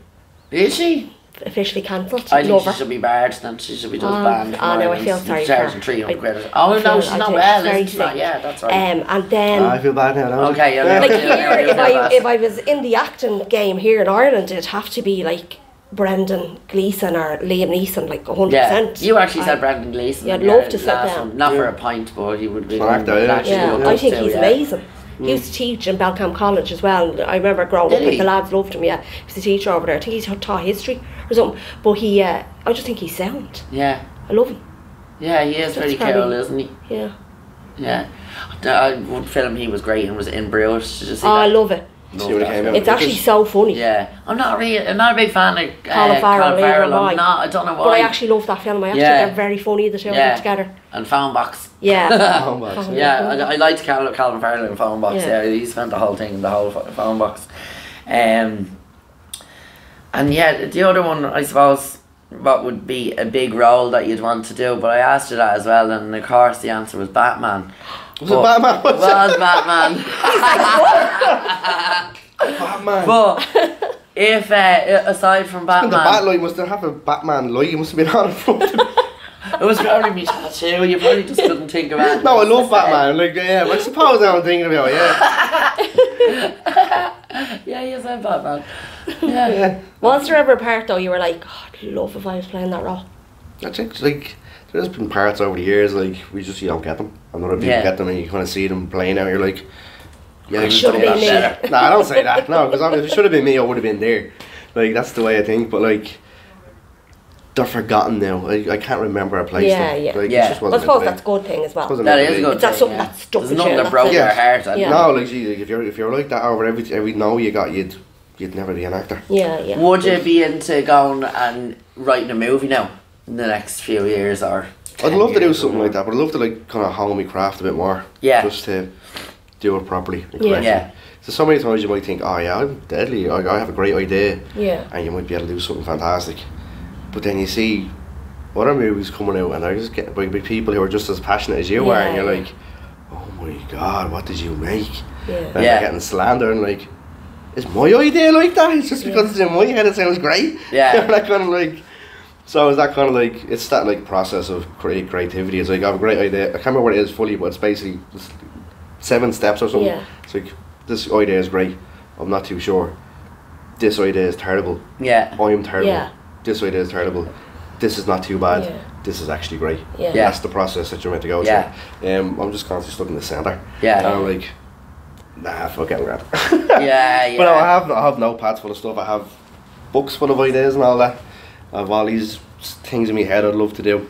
Is she? Officially cancelled. I think Love she her. should be barred then. She should be just Oh, banned. oh, no, I feel sorry for Charging her. 300 I- quid. Oh, no, she's not think well, she's very isn't she? not? Yeah, that's right. Um, and then Ah, I feel bad now. don't Okay, yeah, like yeah, here, if I if I was in the acting game here in Ireland, it'd have to be like Brendan Gleeson or Liam Neeson, like hundred Yeah, percent. you actually said Brendan Gleeson. Yeah, I'd love to sit down. one. Not for a pint, but he would be. An actor, yeah. Yeah, I think he's yeah. amazing. He used to teach in Belcamp College as well. I remember growing Did up, he? the lads loved him. Yeah, he was a teacher over there. I think he taught history or something. But he, uh, I just think he's sound. Yeah, I love him. yeah, he is That's pretty probably- cool, isn't he? Yeah. Yeah. I, one film he was great in was In Bruges. Did you see Oh, I love it. Love See when came out. It's actually so funny. Yeah, I'm not really, I'm not a big fan of uh, Colin Farrell, Colin Farrell. I. I'm not, I don't know why. But I actually love that film. I actually Yeah. they're very funny the two of yeah. them together. And Phone Box. Yeah. My God. Yeah, I, I liked Cal, Calvin Farrell in Phone Box. Yeah. Yeah. he spent the whole thing in the whole pho- Phone Box. Um, and yeah, the other one, I suppose, what would be a big role that you'd want to do? But I asked you that as well, and of course the answer was Batman. Was it Batman? It was Batman. Batman. but if uh, aside from And Batman, the Batlight must have a Batman light. You must have been on in front. of it. It was probably me tattoo. You probably just couldn't think of it. No, I love that Batman. Like, yeah, I suppose I'm thinking about it. Yeah, Yeah, you said Batman. Yeah. yeah. Was there ever a part though you were like, oh, I'd love if I was playing that role? I think like there's been parts over the years like we just you don't get them, and other people Yeah. get them, and you kind of see them playing out. You're like, yeah, It should have been that me. no, I don't say that. No, because if it should have been me, I would have been there. Like that's the way I think. But like. They're forgotten now. I, I can't remember a place. Yeah, them. yeah. Like, it Yeah. just I wasn't suppose that's a good thing as well. Wasn't That meant to is be. good. It's that thing, something yeah. that stuck There's nothing that that's broke it. your heart. Yeah. No, like gee, like, if you're if you're like that over every every no you got, you'd you'd never be an actor. Yeah, yeah. Would you be into going and writing a movie now in the next few years or? I'd love to do something like that, but I'd love to like kind of hone my craft a bit more. Yeah. Just to do it properly. and Yeah. correctly. Yeah. So so many times you might think, oh yeah, I'm deadly. I, I have a great idea, Yeah. and you might be able to do something fantastic. But then you see other movies coming out, and they're just getting by, by people who are just as passionate as you are, and you're yeah. like, oh my god, what did you make? Yeah. And Yeah. they're getting slandered, and like, is my idea like that? It's just because it's in my head, it sounds great. Yeah. that kind of like. So is that kind of like it's that like process of create creativity? It's like I have a great idea. I can't remember what it is fully, but it's basically just seven steps or something. Yeah. It's like this idea is great. I'm not too sure. This idea is terrible. Yeah. I'm terrible. Yeah. This idea is terrible. This is not too bad. Yeah. This is actually great. Yeah. Yeah. That's the process that you're meant to go Yeah. through. Um, I'm just constantly stuck in the centre. Yeah. And I'm like, nah, fuck it, Grant. Yeah, yeah. But no, I have I have notepads full of stuff. I have books full of ideas and all that. I have all these things in my head I'd love to do.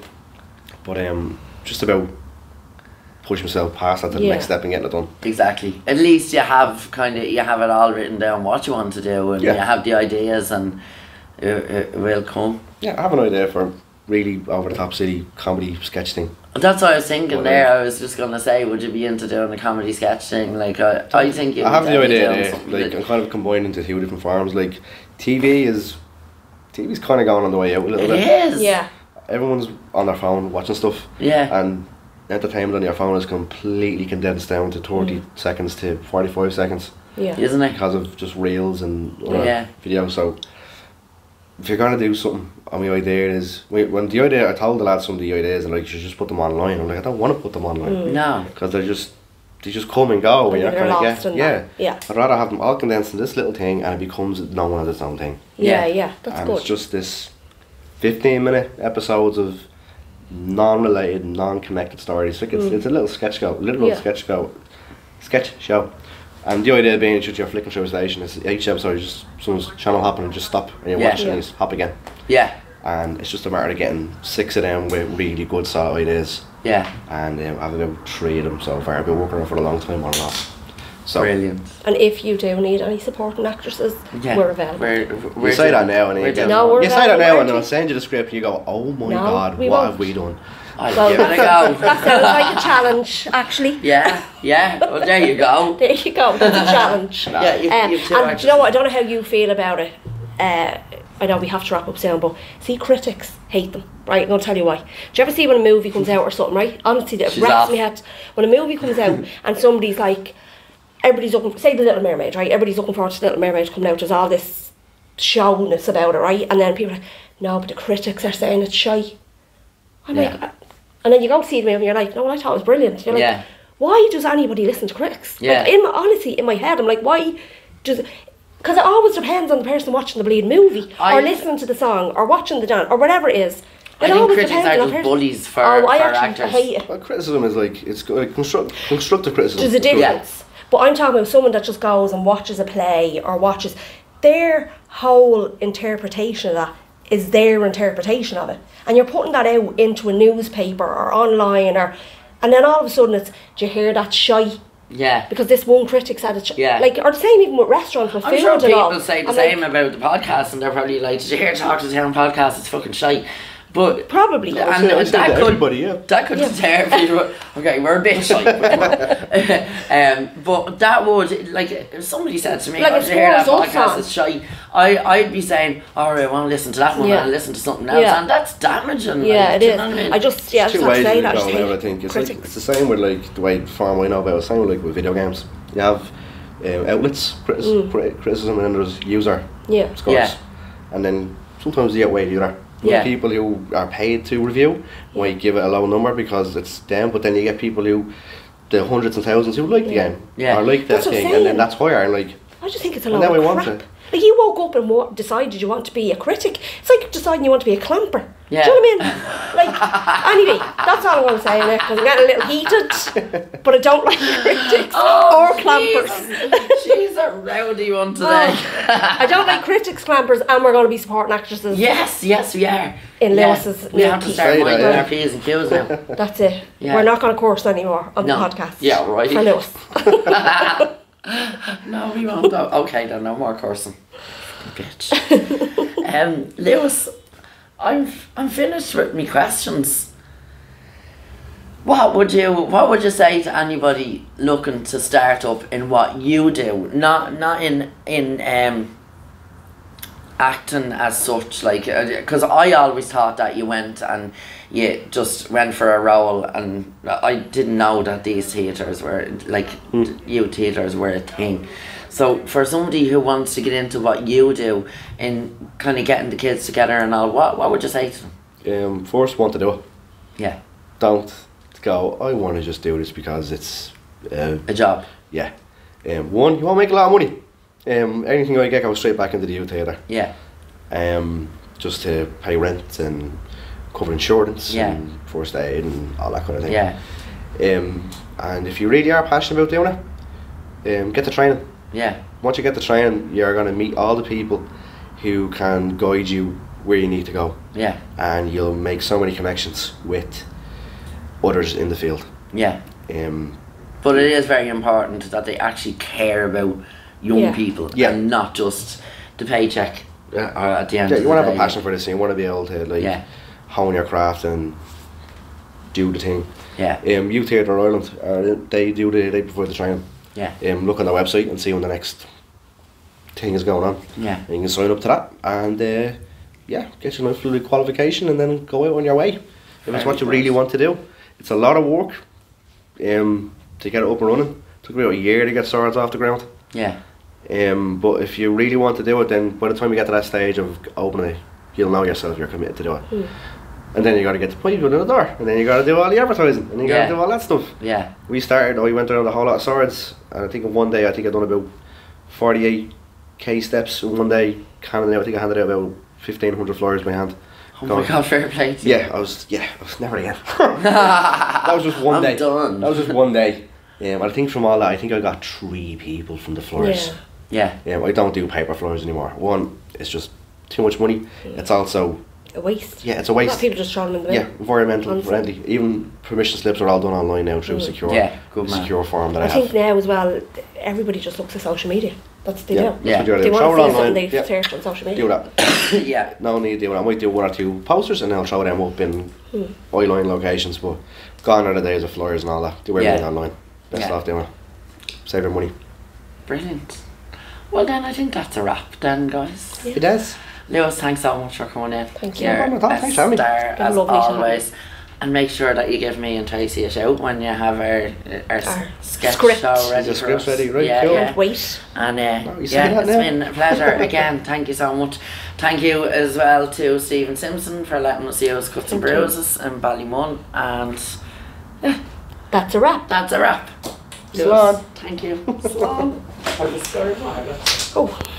But um, just about push myself past that to the Yeah. next step and getting it done. Exactly. At least you have kind of you have it all written down what you want to do, and Yeah. you have the ideas, and it, it will come. Yeah, I have an idea for a really over the top city comedy sketch thing. That's what I was thinking Well, there. I was just gonna say, would you be into doing a comedy sketch thing? Like I, I think you I have would the idea doing Like that- I'm kind of combining into two different forms. Like TV is TV's kind of going on the way out a little it bit. is. Yeah. Everyone's on their phone watching stuff. Yeah. And entertainment on your phone is completely condensed down to 30 Mm. seconds to 45 seconds Yeah. Isn't it? because of just reels and other Yeah. videos. So if you're gonna do something, I mean, idea is when when the idea I told the lads some of the ideas and like you should just put them online. I'm like I don't want to put them Mm. online No. because they're just they just come and go. And And you're kind of lost get yeah. that. Yeah. I'd rather have them all condensed in this little thing and it becomes known as its own thing. Yeah, Yeah. yeah. That's and good. it's just this 15 minute episodes of non-related, non-connected stories. Like it's, it's a little sketch show, little Mm. Yeah. sketch show, sketch show. And the idea being it's just you're flicking through a station. It's each episode is just someone's channel hopping and just stop and you Yeah. watch it Yeah. and you just hop again. Yeah. And it's just a matter of getting six of them with really good solid ideas. Yeah. And um, I've about three of them so far. I've been working on it for a long time on and off. So Brilliant. And if you do need any supporting actresses, Yeah. we're available. We're, we're you say that doing- now and then we're you get, No, we're you say that available, now and then I'll we? send you the script and you go, oh my No, god, we what won't. have we done? I'll Well, give it a that go. sounds like a challenge, actually. yeah. Yeah. Well, there you go. There you go. That's a challenge. Yeah. You, Um, you two and do you know what? I don't know how you feel about it. Uh, I know we have to wrap up soon, but see, critics hate them. Right, I'm gonna tell you why. Do you ever see when a movie comes out or something? Right, honestly, it She's wrecks off. me head. When a movie comes out and somebody's like, everybody's looking, say the Little Mermaid, right? Everybody's looking forward to the Little Mermaid coming out. There's all this showness about it, right? And then people are like, no, but the critics are saying it's shy. I'm Yeah. like, and then you go see the movie and you're like, no, I thought it was brilliant. You're like, Yeah. why does anybody listen to critics? Yeah. Like, in my, honestly, in my head, I'm like, why does because it always depends on the person watching the bleed movie I- or listening to the song or watching the dance or whatever it is. I It think always critics depends are on the just person. bullies for, oh, I for actually actors. hate it. Well, criticism is like it's. Like, construct, constructive criticism. There's a is good. difference. But I'm talking about someone that just goes and watches a play or watches their whole interpretation of that is their interpretation of it. And you're putting that out into a newspaper or online or and then all of a sudden it's do you hear that shy? Yeah. Because this one critic said it. sh-" Yeah. Like or the same even with restaurants with I'm food sure and people say the I'm same like, about the podcast, and they're probably like, "Did you hear Talk to Town podcast? It's fucking shite." But Probably. I and say- I that to could everybody, yeah. that could Yeah. deter people. Okay, we're a bit shite, um, but that would like if somebody said to me, Like "Oh, a hear that podcast? on. It's shite." I I'd be saying, "All right, I want to listen to that one. Yeah. and listen to something else," Yeah. and that's damaging. Yeah, like, it do you is. know what I mean? I just yeah, I There's just two have to ways say that. I go I think. It's, like, it's the same with like the way farm I know about. It's the same with, like with video games. You have um, outlets critis- Mm. criticism, and then there's user yeah. scores. Yeah. And then sometimes you get way the other. Yeah. people who are paid to review might give it a low number because it's them, but then you get people who, the hundreds and thousands who like the game Yeah. or like that That's what I'm and then that's higher. And like, I just think it's a And lot then of we want crap. To- Like you woke up and wa- decided you want to be a critic. It's like deciding you want to be a clamper. Yeah. Do you know what I mean? Like anyway, that's all I'm going to say on it because I'm getting a little heated. But I don't like critics oh, or clampers. Oh, She's a rowdy one today. Oh, I don't like critics, clampers, and we're going to be supporting actresses. Yes, yes, we are. In Yeah, Lewis's We have to milky. start Say minding yeah. our P's and Q's now. That's it. Yeah. We're not going to course anymore on No. the podcast. Yeah, right. For Lewis. No, we won't. Though. Okay, then no more cursing. Bitch. um, Lewis, I'm I'm finished with my questions. What would you What would you say to anybody looking to start up in what you do? Not not in in um acting as such like because I always thought that you went and you just went for a role and I didn't know that these theatres were like you theatres were a thing so for somebody who wants to get into what you do in kind of getting the kids together and all what what would you say to them Um, first, want to do it. yeah Don't go. I want to just do this because it's. Uh, a job yeah. Um, one, you want to make a lot of money. Um, anything I get goes straight back into the youth theatre. yeah Um, just to pay rent and cover insurance Yeah. and first aid and all that kind of thing. yeah Um, and if you really are passionate about doing it, um, get the training. yeah Once you get the training, you're going to meet all the people who can guide you where you need to go, yeah and you'll make so many connections with others in the field. yeah Um, But it is very important that they actually care about young Yeah. people Yeah. and not just the paycheck uh, or at the end yeah, you want to have day. a passion for this. and You want to be able to like Yeah. hone your craft and do the thing. Yeah, Um, Youth Theatre Ireland, uh, they do the they before the training. yeah, Um, look on their website and see when the next thing is going on. yeah, And you can sign up to that and uh, yeah, get your nice little qualification and then go out on your way. If it's what you Very really want to do, it's a lot of work um, to get it up and running. It took me about a year to get Swords off the ground. yeah, Um, but if you really want to do it, then by the time you get to that stage of opening it, you'll know yourself you're committed to do it. And then you got to get the people in the door, and then you got to do all the advertising, and you got Yeah. to do all that stuff. yeah, We started, I went around a whole lot of Swords, and I think in one day, I think I done about 48 K steps in one day, handing out, I think I handed out about 1500 flyers by hand. Oh Going- my god, fair play to you. Yeah, I was, yeah, I was never again. that was just one I'm day. done. That was just one day. Um, I think from all that, I think I got three people from the flyers. Yeah. Yeah, Yeah, I don't do paper flyers anymore. One, it's just too much money. It's also, A waste. yeah, it's a A lot of waste. people just throw them in the bin. Yeah, environmental Honestly. friendly. Even permission slips are all done online now through Mm. secure, Yeah, good man. secure form that I, I have. think now as well, everybody just looks at social media. That's what they yeah, do. that's Yeah. what you They do. want Throw to it online. they yeah. search on social media. Do that. yeah, No need to do it. I might do one or two posters and I'll throw them up in Hmm. eyeline locations. But gone are the days of flyers and all that. Do everything Yeah. online. Best Yeah. off doing it. Save your money. brilliant. Well then, I think that's a wrap then, guys. Yeah. It does. Lewis, thanks so much for coming in. Thank you. You're No problem at all. Thanks for star, as lovely to always. And make sure that you give me and Tracy a shout when you have our, our, Our sketch script. show ready The for script's us. ready, right, Yeah, cool. yeah. Wait. And uh, Oh, yeah, that it's now? been a pleasure again. Thank you so much. Thank you as well to Stephen Simpson for letting us use Cuts and Thank you. In Ballymun. And yeah. That's a wrap. that's a wrap. Slán. Thank you. Slán. Oh.